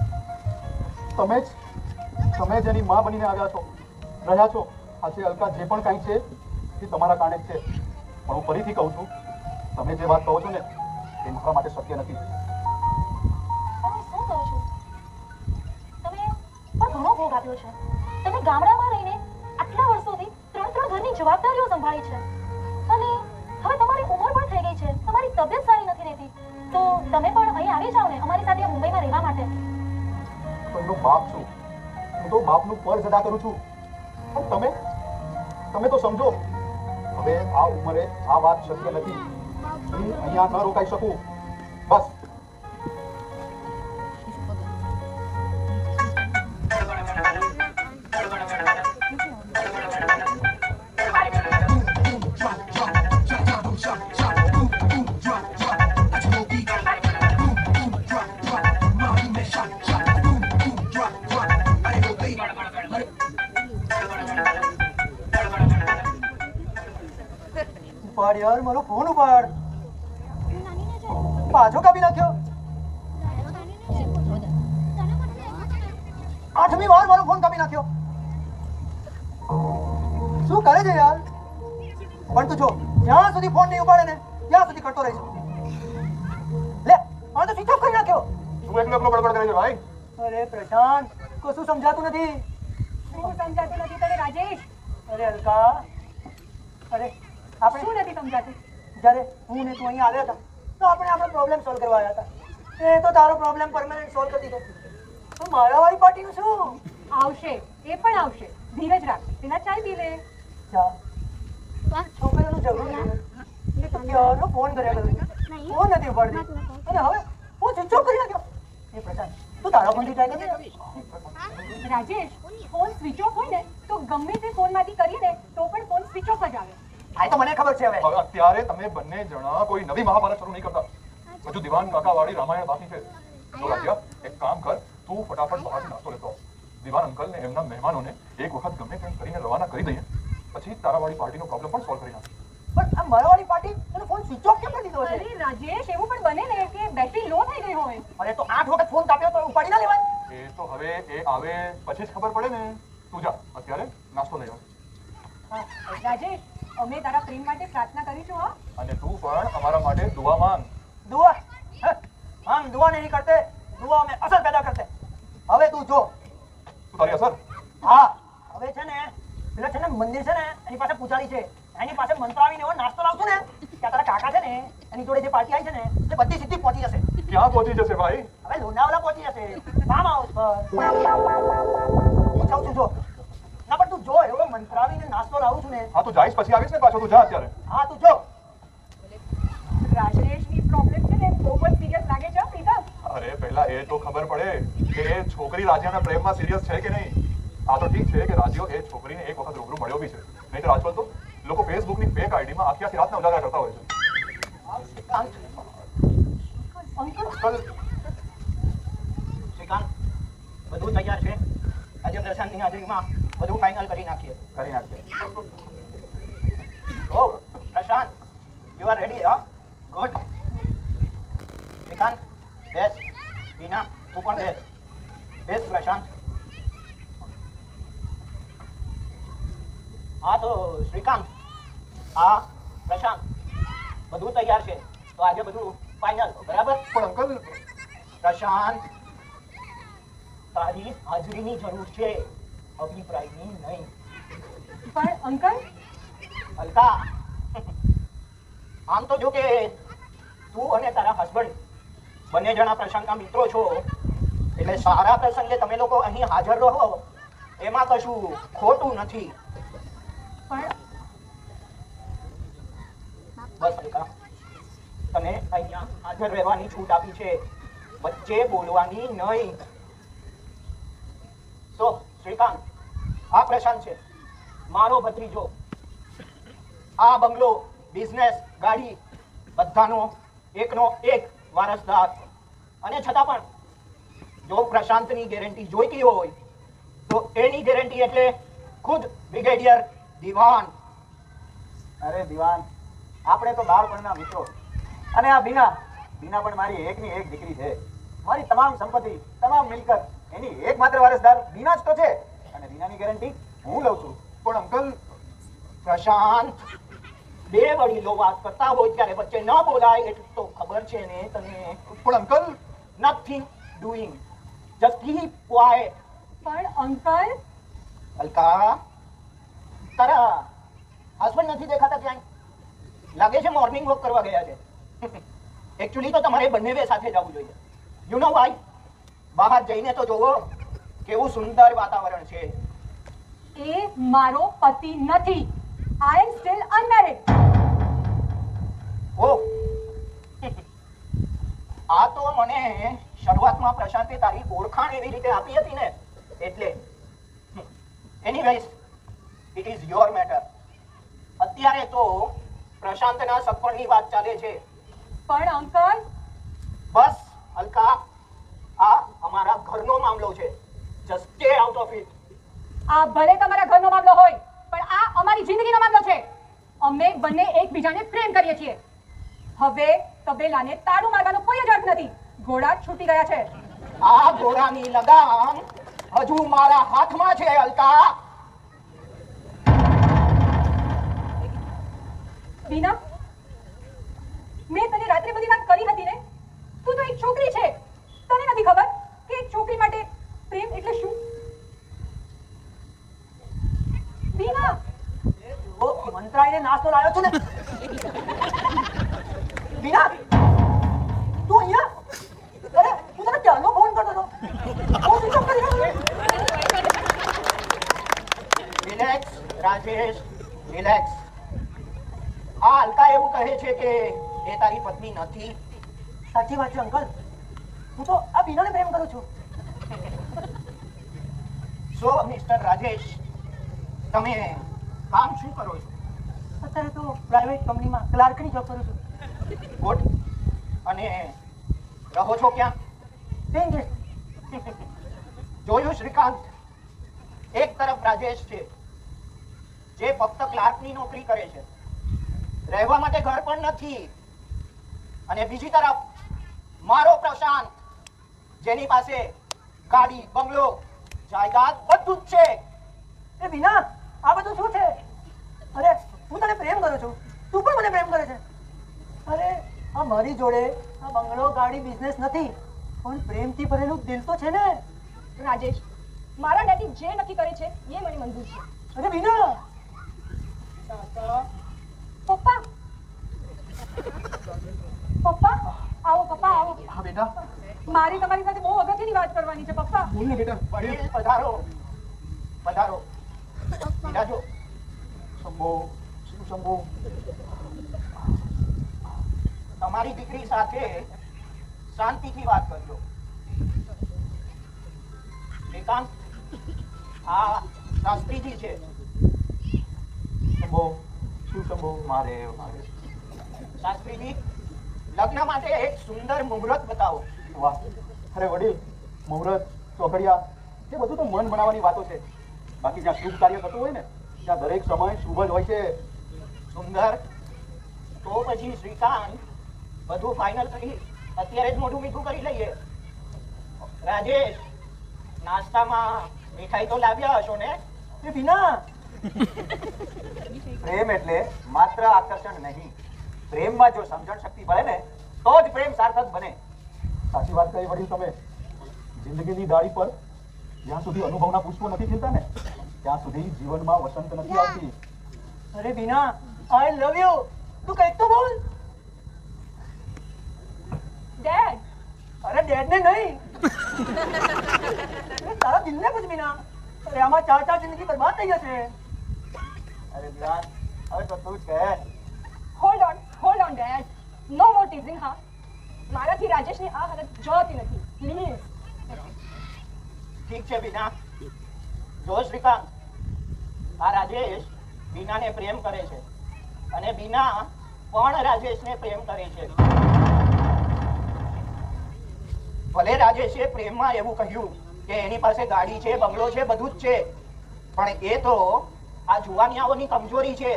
તમે જ તમે જ એની માં બનીને આવ્યા છો રહ્યા છો આજે અલકા જે પણ કાંઈ છે, એ તમારા કારણે જ છે. પણ હું ફરીથી કહું છું, તમે જે વાત કહો છો ને, એ મારા માટે શક્ય નથી. તમે ઘણો ભોગ છે. તમે ગામડામાં રહીને આટલા વર્ષોથી ત્રણ ત્રણ ઘરની જવાબદારીઓ સંભાળી છે. અને હવે તમારી ઉંમર પણ થઈ ગઈ છે. તમારી તબિયત સારી નથી રહેતી. તો તમે પણ અહીં આવી જાઓ ને અમારી સાથે મુંબઈમાં રહેવા માટે. હું બાપ છું. હું તો બાપનું પર સદા કરું છું. પણ તમે? તમે તો સમજો. હવે આ ઉંમરે આ વાત શક્ય નથી. હું અહીંયા ન રોકાઈ શકું. મારો ફોન ઉપાડ. પાછો કાપી નાખ્યો. આઠમી વાર મારો ફોન કાપી નાખ્યો. શું કરે છે યાર? પણ તું જો જ્યાં સુધી ફોન નહીં ઉપાડે ને ત્યાં સુધી કરતો રહીશ. લે આ તો સ્વિચ ઓફ કરી નાખ્યો. તું એકલો એકલો ગડબડ કરે છે ભાઈ. અરે પ્રશાંત કશું સમજાતું નથી. શું સમજાતું નથી તને રાજેશ. અરે અલકા અરે આપણે શું નથી સમજાતી જ્યારે હું ને તું અહીંયા આવ્યા હતા તો આપણે આપણો પ્રોબ્લેમ સોલ્વ કરવા આવ્યા હતા. એ તો તારો પ્રોબ્લેમ પરમાનન્ટ સોલ્વ કરી દીધો. તો મારા વાળી પાર્ટીનું શું આવશે એ પણ આવશે. ધીરજ રાખ તેના ચાય પી લે. ચા. છોકરીઓનું ઝઘડું છે. તો ક્યારનો ફોન કર્યા કરું. ફોન નથી ઉપાડતી. અને હવે હું સ્વિચ કરી નાખ્યો. એ તું તારા ફોનથી ટ્રાય કરી રાજેશ ફોન સ્વિચ ઓફ હોય ને તો ગમે તે ફોનમાંથી કરીને તો પણ ફોન સ્વિચ ઓફ જ આવે. આ તો મને ખબર છે હવે. હવે અત્યારે તમે બંને જણા કોઈ નવી મહાભારત શરૂ નહીં કરતા. હજુ દિવાન કાકાવાળી રામાયણ બાકી છે. જો રાજ્યા એક કામ કર તું ફટાફટ બહાર નાસ્તો લેતો. દિવાન અંકલ ને એમના મહેમાનોને એક વખત ગમે તેમ કરીને રવાના કરી દઈએ. પછી તારાવાળી પાર્ટીનો પ્રોબ્લેમ પણ સોલ્વ કરી નાખીએ. પણ આ મારાવાળી પાર્ટી એનો ફોન સ્વિચ ઓફ કેમ કરી દીધો છે? અરે રાજેશ એવું પણ બને ને કે બેટરી લો થઈ ગઈ હોય. અરે તો આઠ વખત ફોન કાપ્યો તો ઉપાડી ના લેવાય. એ તો હવે એ આવે પછી જ ખબર પડે ને. તું જા અત્યારે નાસ્તો લઈ આવ. હા, રાજેશ અમે તારા પ્રેમ માટે પ્રાર્થના કરીશું અને તું પણ અમારા માટે દુઆ માંગ. દુઆ? માંગ દુઆ નહીં કરતે. દુઆ મે અસર પેદા કરતે. હવે તું જો. તારી અસર? હા. હવે છે ને પેલા છે ને મંદિર છે ને એની પાસે પૂજારી છે. એની પાસે મંત્ર આવીને એવો નાસ્તો લાવશો ને ત્યાં તારા કાકા છે ને એની જોડે જે પાર્ટી આવી છે ને તે બધી સીધી પહોંચી જશે. ક્યાં પહોંચી જશે ભાઈ? હવે લોનાવાલા પહોંચી જશે. ફાર્મ હાઉસ પર. હું છું જો. જો એવો મંત્રાવીને નાસ્તો લાવું છું ને. હા તો જઈશ પછી આવીશ ને પાછો તું જા અત્યારે. હા તું જો. રાજેશની પ્રોબ્લેમ છે ને બહુ જ સિરિયસ લાગે છે પ્રીતમ. અરે પહેલા એ તો ખબર પડે કે એ છોકરી રાજાના પ્રેમમાં સિરિયસ છે કે નહીં? આ તો ઠીક છે કે રાજીઓ એ છોકરીને એક વખત રૂબરૂ મળ્યો બી છે. નહીં તો આજકાલ તો લોકો ફેસબુકની ફેક આઈડીમાં આખી આખી રાતના ઉજાગરા કરતા હોય છે. શ્રીકાંત બધું તૈયાર છે? આજે પ્રશાંતની હાજરીમાં બધું ફાઇનલ કરી નાખીએ કરી નાખીએ. ઓ પ્રશાંત યુ આર રેડી હા? ગુડ નિકાંત બેસ બીના તું પણ બેસ બેસ પ્રશાંત. હા તો શ્રીકાંત હા પ્રશાંત બધું તૈયાર છે. તો આજે બધું ફાઇનલ બરાબર? પણ અંકલ પ્રશાંત તારી હાજરીની જરૂર છે. અભિપ્રાયની નહીં. પણ અંકલ? અલકા આમ તો જો કે તું અને તારા હસબન્ડ બંને જણા પ્રસંગના મિત્રો છો એટલે સારા પ્રસંગે તમે લોકો અહીં હાજર રહો એમાં કશું ખોટું નથી. બસ અલકા તને અહીંયા હાજર રહેવાની છૂટ આપી છે વચ્ચે બોલવાની નહીં. તો શ્રીકાંત, આ પ્રશાંત છે. મારો ભત્રીજો, આ બંગલો બિઝનેસ ગાડી, બધાનો એકનો એક વારસદાર. અને છતાં પણ, જો પ્રશાંતની ગેરંટી જોઈતી હોય, તો એની ગેરંટી એટલે ખુદ બ્રિગેડિયર દિવાન. અરે દિવાન, આપણે તો બાળપણના મિત્રો. અને આ બીના બીના પણ મારી એકની એક દીકરી છે. મારી તમામ સંપત્તિ, તમામ મિલકત એની એકમાત્ર વારસદાર બીના જ તો છે. અને બીનાની ગેરંટી હું લઉં છું. પણ અંકલ પ્રશાંત બે વડીલો વાત કરતા હોય ત્યારે વચ્ચે ન બોલાય એટલું તો ખબર છે ને તને. પણ uncle nothing doing just keep quiet પણ અંકલ અલકા તારા હસબન્ડ નથી દેખાતા ક્યાંય? લાગે છે મોર્નિંગ વોક કરવા ગયા છે. <laughs> એકચ્યુઅલી તો તમારે બંને બે સાથે જવું જોઈએ. યુ નો વાય બહાર જઈને તો જોવો કેવું સુંદર વાતાવરણ છે. એ મારો પતિ નથી. આઈ એમ સ્ટીલ અનમેરિડ ઓ આ તો મને શરૂઆતમાં પ્રશાંતે તારી ઓળખાણ એવી રીતે આપી હતી ને એટલે. Anyways it is your matter અત્યારે તો પ્રશાંતના સગપણની વાત ચાલે છે. પણ અંકલ? બસ અલકા આ અમારા ઘરનો મામલો છે. Just stay out of it આ ભલે તમારા ઘરનો મામલો હોય પણ આ અમારી જિંદગીનો મામલો છે. અમે બંને એકબીજાને પ્રેમ કરીએ છીએ. હવે તબેલાને તાળું મારવાનો કોઈ જ અર્થ નથી. ઘોડા છૂટી ગયા છે. આ ઘોડાની લગામ હજુ મારા હાથમાં છે અલકા. બિરાજો શંભો શિવ શંભો તમારી દીકરી સાથે શાંતિથી વાત કરજો શ્રીકાંત આ શાસ્ત્રીજી છે શંભો શિવ શંભો મારે મારે શાસ્ત્રીજી લગ્ન માટે એક સુંદર મુહૂર્ત બતાવો વાહ અરે વડીલ મુહૂર્ત ચોકડિયા એ બધું તો મન બનાવવાની વાતો છે બાકી જ્યાં શુભ કાર્ય થતું હોય ને, ત્યાં દરેક સમય શુભ જ હોય છે. સુંદર. તો પછી શ્રીકાંત બધું ફાઇનલ કરી, અત્યારે જ મોઢું મીઠું કરી લઈએ. રાજેશ, નાસ્તામાં મીઠાઈ તો લાવ્યા હશો ને? એ વિના પ્રેમ એટલે માત્ર આકર્ષણ નહીં. પ્રેમમાં જો સમજણ શક્તિ ભળે ને, તો જ પ્રેમ સાર્થક બને. સાચી વાત કહી વડીલ તમે. જિંદગીની દાળી પર જ્યાં સુધી અનુભવના પુષ્પો નથી ખીલતા ને? ત્યાં સુધી જીવનમાં વસંત નથી આવતી. અરે વિના આઈ લવ યુ તું કંઈક તો બોલ. ડેડ અરે ડેડ ને નહીં. અરે તારા દિલ ને પૂછ વિના. અરે આમાં ચાર ચાર જિંદગી બરબાદ થઈ જશે. અરે ધ્યાન હવે તો તું જ કહે. Hold on hold on dad no more teasing હા. મારાથી રાજેશની આ હાલત જોતી નથી. પ્લીઝ ઠીક છે બીના જો શ્રીકાંત, આ રાજેશ બીનાને પ્રેમ કરે છે અને બીના પણ રાજેશને પ્રેમ કરે છે. ભલે રાજેશે પ્રેમમાં એવું કહ્યું કે એની પાસે ગાડી છે, બંગલો છે, બધું જ છે, પણ એ તો આ જુવાનિયાઓની કમજોરી છે.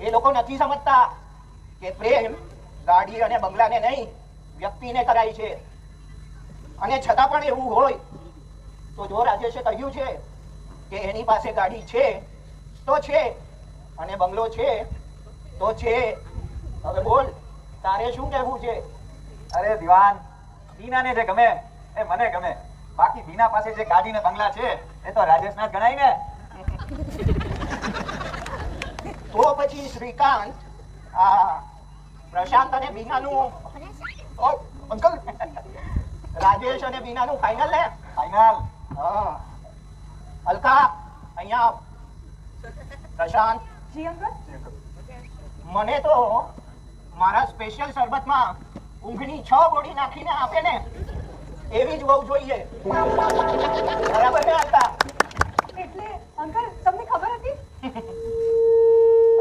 એ લોકો નથી સમજતા કે પ્રેમ ગાડી અને બંગલાને નહીં, વ્યક્તિને કરાય છે. અને છતાં પણ એવું હોય તો જો રાજેશે કહ્યું છે કે એની પાસે ગાડી છે તો છે. અને બંગલો છે તો છે. હવે બોલ તારે શું કહેવું છે? અરે દિવાન દીનાને જે ગમે એ મને ગમે. બાકી દીના પાસે જે ગાડી ને બંગલા છે એ તો રાજેશના જ ગણાય ને. <laughs> તો પછી શ્રીકાંત આ પ્રશાંત અને બીનાનું ઓ, અંકલ રાજેશ અને બીનાનું ફાઇનલ ને ફાઇનલ હા. અલકા અહીંયા આવ. પ્રશાંત. જી અંકલ મને તો મારા સ્પેશિયલ શરબતમાં ઊંઘની છ ગોળી નાખીને આપે ને એવી જ બહુ જોઈએ. બરાબર ને અલકા? એટલે અંકલ તમને ખબર હતી?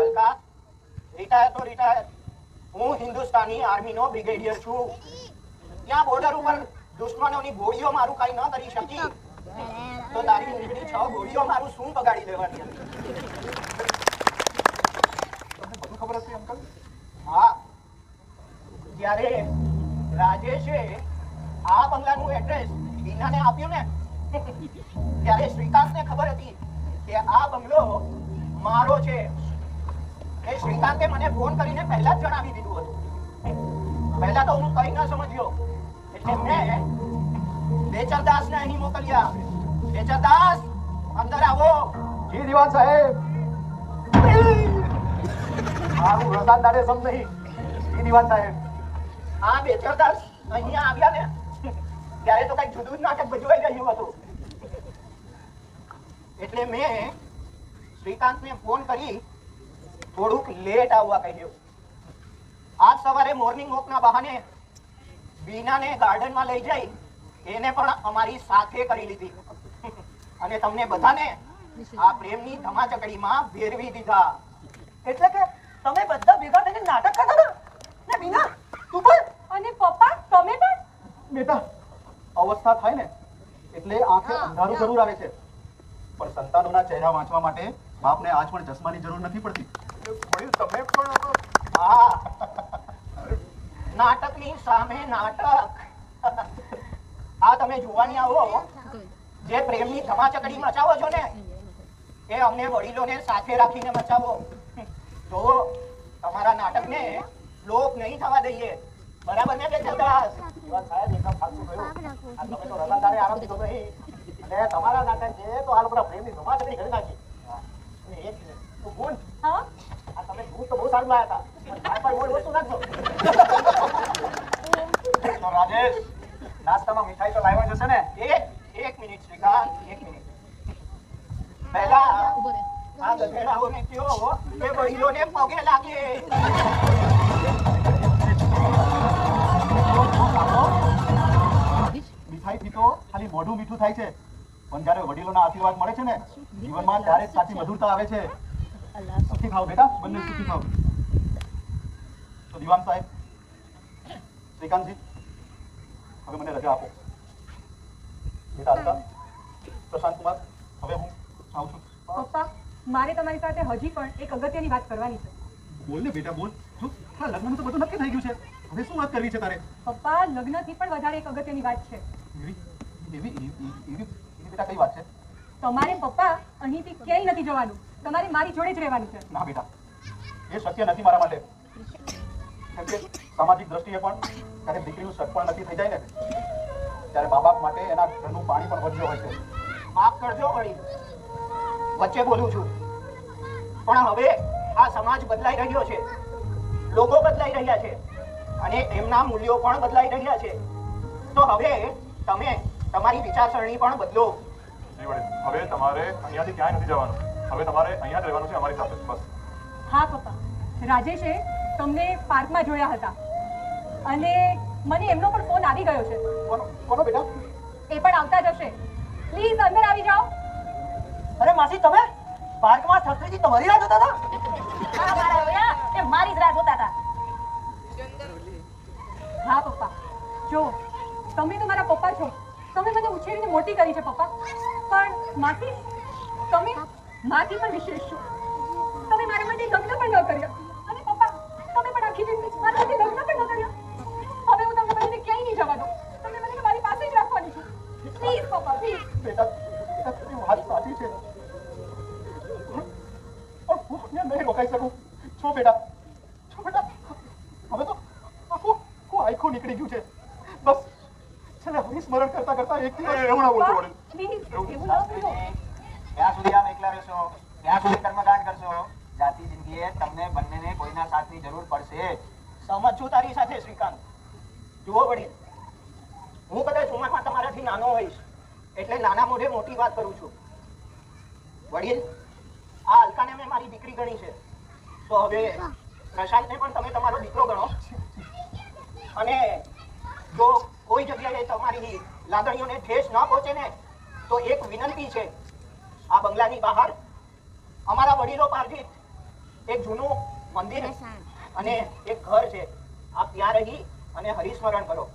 અલકા રિટાયર તો રિટાયર હું હિન્દુસ્તાની આર્મીનો બ્રિગેડિયર છું. ત્યાં બોર્ડર ઉપર દુશ્મનોની ગોળીઓ મારું કઈ ન કરી શકી. તો તારી ઊંઘની છ ગોળીઓ મારું શું બગાડી દેવાની? તમને બધું ખબર હતી અંકલ? હા. જ્યારે રાજેશે આ બંગલાનું એડ્રેસ બીનાને આપ્યું ને, ત્યારે શ્રીકાંતને ખબર હતી કે આ બંગલો મારો છે. એ શ્રીકાંતે મને ફોન કરીને પહેલા જ જણાવી દીધું હતું. પહેલા તો હું કઈ ન સમજ્યો. એટલે મેં બેચરદાસને અહીં મોકલ્યા બેચરદાસ અંદર આવો. જી દિવાન સાહેબ. મારું રસાદ દાડે સમ નહીં. જી દિવાન સાહેબ. આ બેચરદાસ અહીંયા આવ્યા ને. ત્યારે તો કંઈક જુદું જ નાટક ભજવાઈ ગયું હતું. એટલે મેં શ્રીકાંતને ફોન કરી થોડુંક લેટ આવવા કહ્યું. આજ સવારે મોર્નિંગ વોકના બહાને બીનાને ગાર્ડનમાં લઈ જઈ એને પણ અમારી સાથે કરી લીધી. અને તમને બધાને આ પ્રેમની ધમાચકડીમાં ભેરવી દીધા. એટલે કે તમે બધા ભેગા થઈને નાટક કરતા હતા? ને બીના તું પણ? અને પપ્પા તમે પણ? બેટા અવસ્થા થાય ને એટલે આંખે અંધારું જરૂર આવે છે. પણ સંતાનોના ચહેરા વાંચવા માટે બાપને આજ પણ ચશ્માની જરૂર નથી પડતી. તમે પણ હા. નાટકની સામે નાટક. આ તમે જોવાની આવો જે પ્રેમની ધમાચકડી મચાવો છો ને એ અમને વડીલોને સાથે રાખીને મચાવો. જો તમારા નાટકને લોક નહીં થવા દઈએ. બરાબર ને બેચરદાસ સાહેબ એકદમ સાચું કહ્યું આ તમે તો રજાદારે આરામ દીધો નહીં. અને તમારા નાટક છે તો આ લોકોના પ્રેમની ધમાચકડી કરી નાખી. અને એક મિનિટ તું હા? આ તમે દૂધ તો બહુ સારું લાયા હતા. પણ કાંઈ પણ મોડી વસ્તુ નાખજો <laughs> રાજેશ નાસ્તામાં મીઠાઈ તો લાવ્યા જશે ને? એક એક મિનિટ શ્રીકાંત એક મિનિટ. પહેલા આ ગધેડાઓને કયો કે વડીલોને પગે લાગે. મીઠાઈથી તો ખાલી મોઢું મીઠું થાય છે. પણ જ્યારે વડીલોના આશીર્વાદ મળે છે ને જીવનમાં ત્યારે જ સાચી મધુરતા આવે છે. સુખી ખાઓ બેટા બંને સુખી ખાઓ તો દિવાન સાહેબ શ્રીકાંતજી હવે મને રજા આપો. બેટા પ્રશાંત કુમાર હવે હું આવું છું. પપ્પા મારે તમારી સાથે હજી પણ એક અગત્યની વાત કરવાની છે. બોલ ને બેટા બોલ. જો આ લગ્નનું તો બધું નક્કી થઈ ગયું છે. હવે શું વાત કરવી છે તારે? પપ્પા લગ્નથી પણ વધારે એક અગત્યની વાત છે. એવી એવી એવી બેટા કઈ વાત છે? તમારે પપ્પા અહીંથી ક્યાંય નથી જવાનું. તમારે મારી જોડે જ રહેવાનું છે. ના બેટા એ શક્ય નથી મારા માટે. કેમ કે સામાજિક દ્રષ્ટિએ પણ ત્યારે દીકરીનું સટપણ નથી થઈ જાય ને ત્યારે મા બાપ માટે એના ઘરનું પાણી પણ વધ્યું હોય છે. માફ કરજો વળી. વચ્ચે બોલું છું. પણ હવે આ સમાજ બદલાઈ રહ્યો છે. લોકો બદલાઈ રહ્યા છે. અને એમના મૂલ્યો પણ બદલાઈ રહ્યા છે. તો હવે તમે તમારી વિચારસરણી પણ બદલો. હવે તમારે અહીંયાથી ક્યાંય નથી જવાનું. હવે તમારે અહીંયા જ રહેવાનું છે અમારી સાથે. બસ. હા પપ્પા. રાજેશે તમને પાર્કમાં જોયા હતા. અને મને એમનો પણ ફોન આવી ગયો છે. કોનો બેટા? એ પણ આવતા જ હશે. પ્લીઝ અંદર આવી જાઓ. અરે માસી તમે પાર્કમાં શસ્ત્રીજી તમારી રાહ જોતા હતા? આ મારા તે મારી જ રાહ જોતા હતા. હા પપ્પા. જો તમે તો મારા પપ્પા છો. તમે મને ઉછેરીને મોટી કરી છે પપ્પા. પણ માસી તમે માથી પણ વિશેષ છો. તમે મારા માટે લગ્ન પણ ન કર્યા. અને પપ્પા તમે પણ આખી જિંદગી મારા માટે લગ્ન પણ ન કર્યા હવે હું તમને બધાને ક્યાંય નહીં જવા દઉં તમને મને મારી પાસે જ રાખવાની છું પ્લીઝ પપ્પા પ્લીઝ બેટા બેટા તારી વાત સાચી છે પણ હું અહીંયા નહીં રોકાઈ શકું છો બેટા છો બેટા હવે તો આખું આખું આખું નીકળી ગયું છે બસ છેલ્લે હરિસ્મરણ કરતા કરતા એક દિવસ એવું ના બોલશો વડીલ પ્લીઝ એવું ના બોલો ત્યાં સુધી આમ એકલા રહેશો ત્યાં સુધી કર્મકાંડ કરશો જાતિ જિંદગીએ તમને બંનેને કોઈના સાથની જરૂર પડશે સહમત છું તારી સાથે શ્રીકાંત જુઓ વડીલ હું કદાચ ઉંમરમાં તમારાથી નાનો હોઈશ એટલે નાના મોઢે મોટી વાત કરું છું વડીલ આ અલકાને મેં મારી દીકરી ગણી છે તો હવે પ્રશાંતને પણ તમે તમારો દીકરો ગણો અને જો કોઈ જગ્યાએ તમારી લાગણીઓને ઠેસ ન પહોંચે ને તો એક વિનંતી છે આ બંગલાની બહાર અમારા વડીલો પાર્જિત એક જૂનું મંદિર અને એક ઘર છે આપ ત્યાં રહી અને હરિસ્મરણ કરો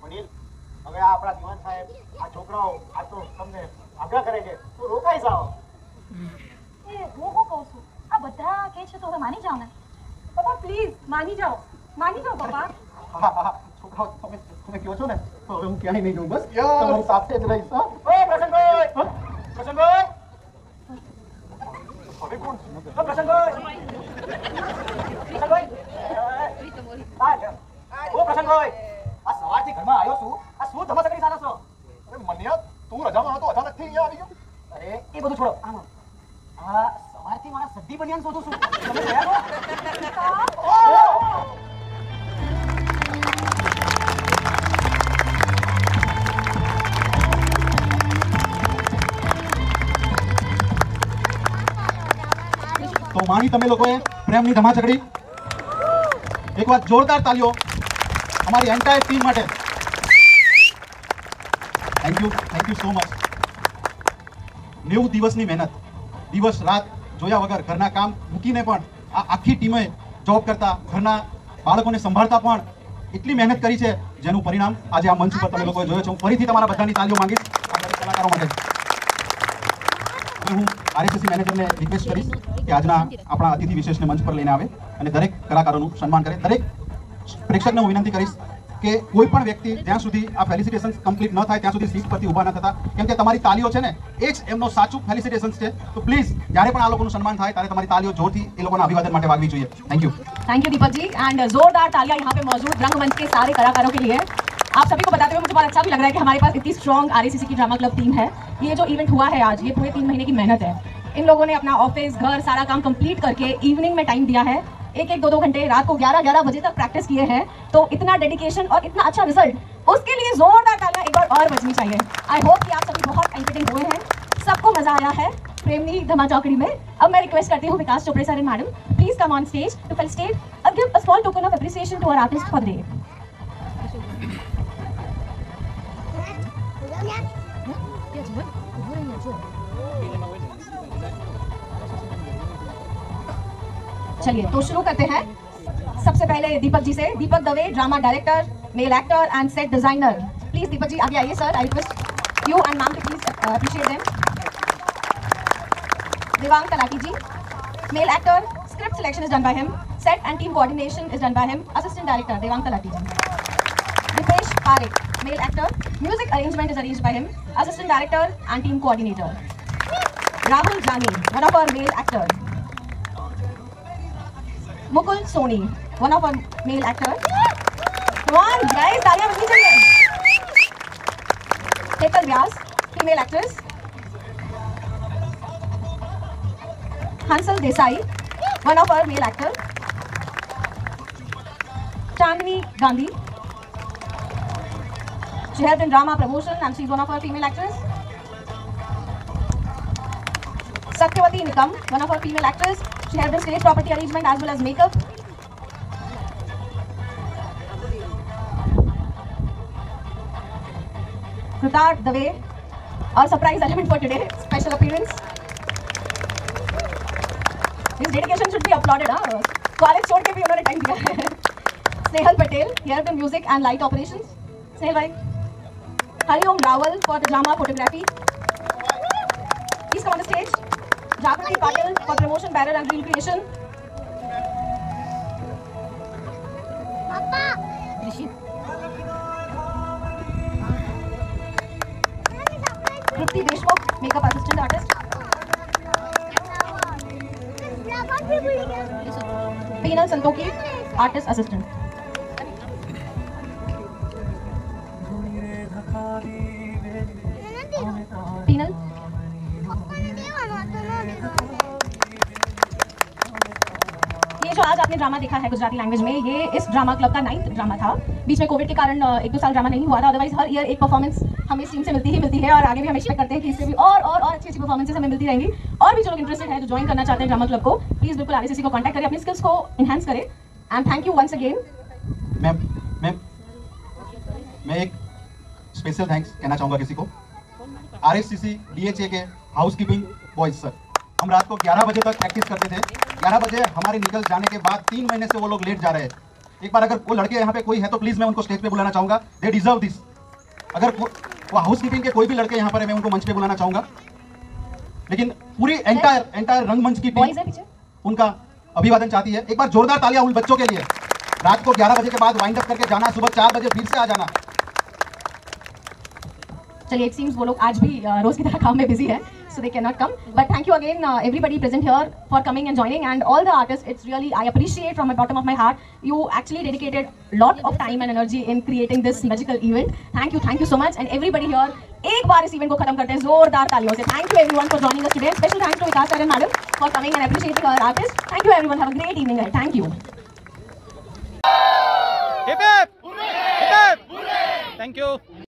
વડીલ હવે આ આપણા દિવાન સાહેબ આ છોકરાઓ આ તો તમને આગ્રહ કરે છે તો રોકાઈ જાઓ એ હું શું કહું છું આ બધા કે છે તો હવે માની જાઓ ને પપ્પા પ્લીઝ માની જાઓ માની જાઓ પપ્પા હા હા છોકરાઓ તમે તમે કહો છો ને ક્યાંય નહીં બસ? તમારી સાથે જ રહીશ હા? હવે કોણ. ઓ આ સવારથી ઘરમાં આવ્યો છું. આ શું ધમાસકડી ચાલે છો? અરે મન્યા તું રજામાં હતો અચાનકથી અહીંયા આવી ગયો. અરે એ બધું છોડો. આનો આ સવારથી મારા સદ્દી બનિયાન શોધું છું. તમે ગયા છો? તો માણી તમે લોકોએ પ્રેમની ધમાચકડી એક વાત જોરદાર તાલીઓ અમારી એન્ટાયર ટીમ માટે. Thank you thank you so much નેવું દિવસની મહેનત, દિવસ રાત જોયા વગર ઘરના કામ મૂકીને પણ આ આખી ટીમે જોબ કરતા, ઘરના બાળકોને સંભાળતા પણ એટલી મહેનત કરી છે, જેનું પરિણામ આજે આ મંચ ઉપર તમે લોકોએ જોયો છે. હું ફરીથી તમારા બધાની તાલીઓ માંગીશ. કલાકારો માટે. હું આરએસએસી મેનેજરને રિક્વેસ્ટ કરીશ કે આજના આપણા અતિથિ વિશેષને મંચ પર લઈને આવે અને દરેક કલાકારોનું સન્માન કરે. દરેક પ્રેક્ષકને હું વિનંતી કરીશ કે કોઈ પણ વ્યક્તિ જ્યાં સુધી આ ફેલિસિટેશન કમ્પ્લીટ ન થાય, ત્યાં સુધી સીટ પરથી ઊભા ન થતા, કેમ કે તમારી તાલીઓ છે ને, એ જ એમનો સાચું ફેલિસિટેશન છે. તો પ્લીઝ જ્યારે પણ આ લોકોનું સન્માન થાય, ત્યારે તમારી તાલીઓ જોરથી એ લોકોના અભિવાદન માટે વાગવી જોઈએ. Thank you thank you Deepakji and જોરદાર તાલિયા યહાં પે મૌજૂદ રંગમંચ કે સારે કલાકારો કે લીએ. आप सभी को बताते हुए मुझे बहुत अच्छा भी लग रहा है कि हमारे पास इतनी स्ट्रॉन्ग आरसीसी की ड्रामा क्लब टीम है। ये जो इवेंट हुआ है आज, ये पूरे तीन महीने की मेहनत है। इन लोगों ने अपना ऑफ़िस घर, सारा काम कंप्लीट करके इवनिंग में टाइम दिया है। एक एक दो दो घंटे रात को 11 11 बजे तक प्रैक्टिस किए हैं। तो इतना डेडिकेशन और इतना अच्छा रिज़ल्ट उसके लिए जोरदार तालियाँ एक बार और बजनी चाहिए। आई होप कि आप सभी बहुत एंटरटेन हुए हैं। सबको मज़ा आया है प्रेमनी धमा चौकड़ी में। अब मैं रिक्वेस्ट करती हूँ Vikas Chopde sir and madam please come on stage to felicitate and give a small token of appreciation to our artist चलिए तो शुरू करते हैं। सबसे पहले दीपक जी से। Deepak Dave drama director male actor and set designer please Deepak ji आगे आइए sir I request you and ma'am please appreciate them Divang Talati ji male actor script selection is done by him set and team coordination is done by him assistant director Divang Talati ji Dipesh Pare male actor music arrangement is arranged by him. Assistant director and team coordinator. Rahul Jani, one of our male actors. Mukul Soni, one of our male actors. Come on, guys, तालियां बजनी चाहिए. Hetal Vyas, female actress. Hansal Desai, one of our male actor. Chandni Gandhi. She helped in drama promotion and she's one of our female actors. Satyavati Nikam, one of our female actors. She helped in stage property arrangement as well as makeup. Krutar Dave, our surprise element for today, special appearance. His dedication should be applauded, huh? College छोड़ के भी उन्होंने time दिया है Snehal Patel here the music and light operations Snehal भाई Hariom Raval for the drama photography please come on the stage Jagruti Patil for promotion banner and reel creation Trupti Deshmukh makeup assistant artist Pinal Santokhi artist assistant Pinal आपने drama देखा है Gujarati language में। ये इस drama club का ninth drama था। बीच में कोविड के कारण एक दो साल ड्रामा नहीं हुआ था। अदरवाइज़ हर ईयर एक परफॉर्मेंस हमें इस टीम से मिलती ही मिलती है और आगे भी हम एक्सपेक्ट करते हैं कि इससे भी और और अच्छी अच्छी परफॉर्मेंसेस हमें मिलती रहेंगी। और भी जो लोग इंटरेस्टेड है, जो ज्वाइन करना चाहते हैं ड्रामा क्लब को प्लीज़ बिल्कुल आर को कॉन्टैक्ट करें, अपनी स्किल्स को इन्हांस करें। And thank you once again ma'am ma'am मैं एक स्पेशल थैंक्स कहना चाहूँगा किसी को। R S C C D H A के हाउस कीपिंग बॉयज़ सर हम रात को 11 बजे तक प्रैक्टिस करते थे। 11 बजे हमारे निकल जाने के बाद तीन महीने से वो लोग लेट जा रहे हैं। एक बार अगर वो लड़के यहाँ पे कोई है तो प्लीज़ मैं उनको स्टेज पे बुलाना चाहूँगा। दे डिजर्व दिस अगर वो हाउस कीपिंग के कोई भी लड़के यहाँ पर है मैं उनको मंच पे बुलाना चाहूँगा। लेकिन पूरी एंटायर एंटायर रंगमंच की टीम उनका अभिवादन चाहती है। एक बार जोरदार तालियाँ उन बच्चों के लिए। रात को 11 बजे के बाद वाइंड अप करके जाना सुबह चार बजे फिर से आ जाना। चलिए इट सीम्स वो लोग आज भी रोज की तरह काम में बिज़ी है। So they can not come but thank you again everybody present here for coming and joining and all the artist it's really I appreciate from my bottom of my heart you actually dedicated lot of time and energy in creating this magical event thank you thank you so much and everybody here एक बार इस event को खत्म करते हैं जोरदार तालियों से thank you everyone for joining us today special thanks to Vikas sir and madam for coming and appreciating our artist thank you everyone have a great evening thank you Hip hip! Hip hip! Thank you.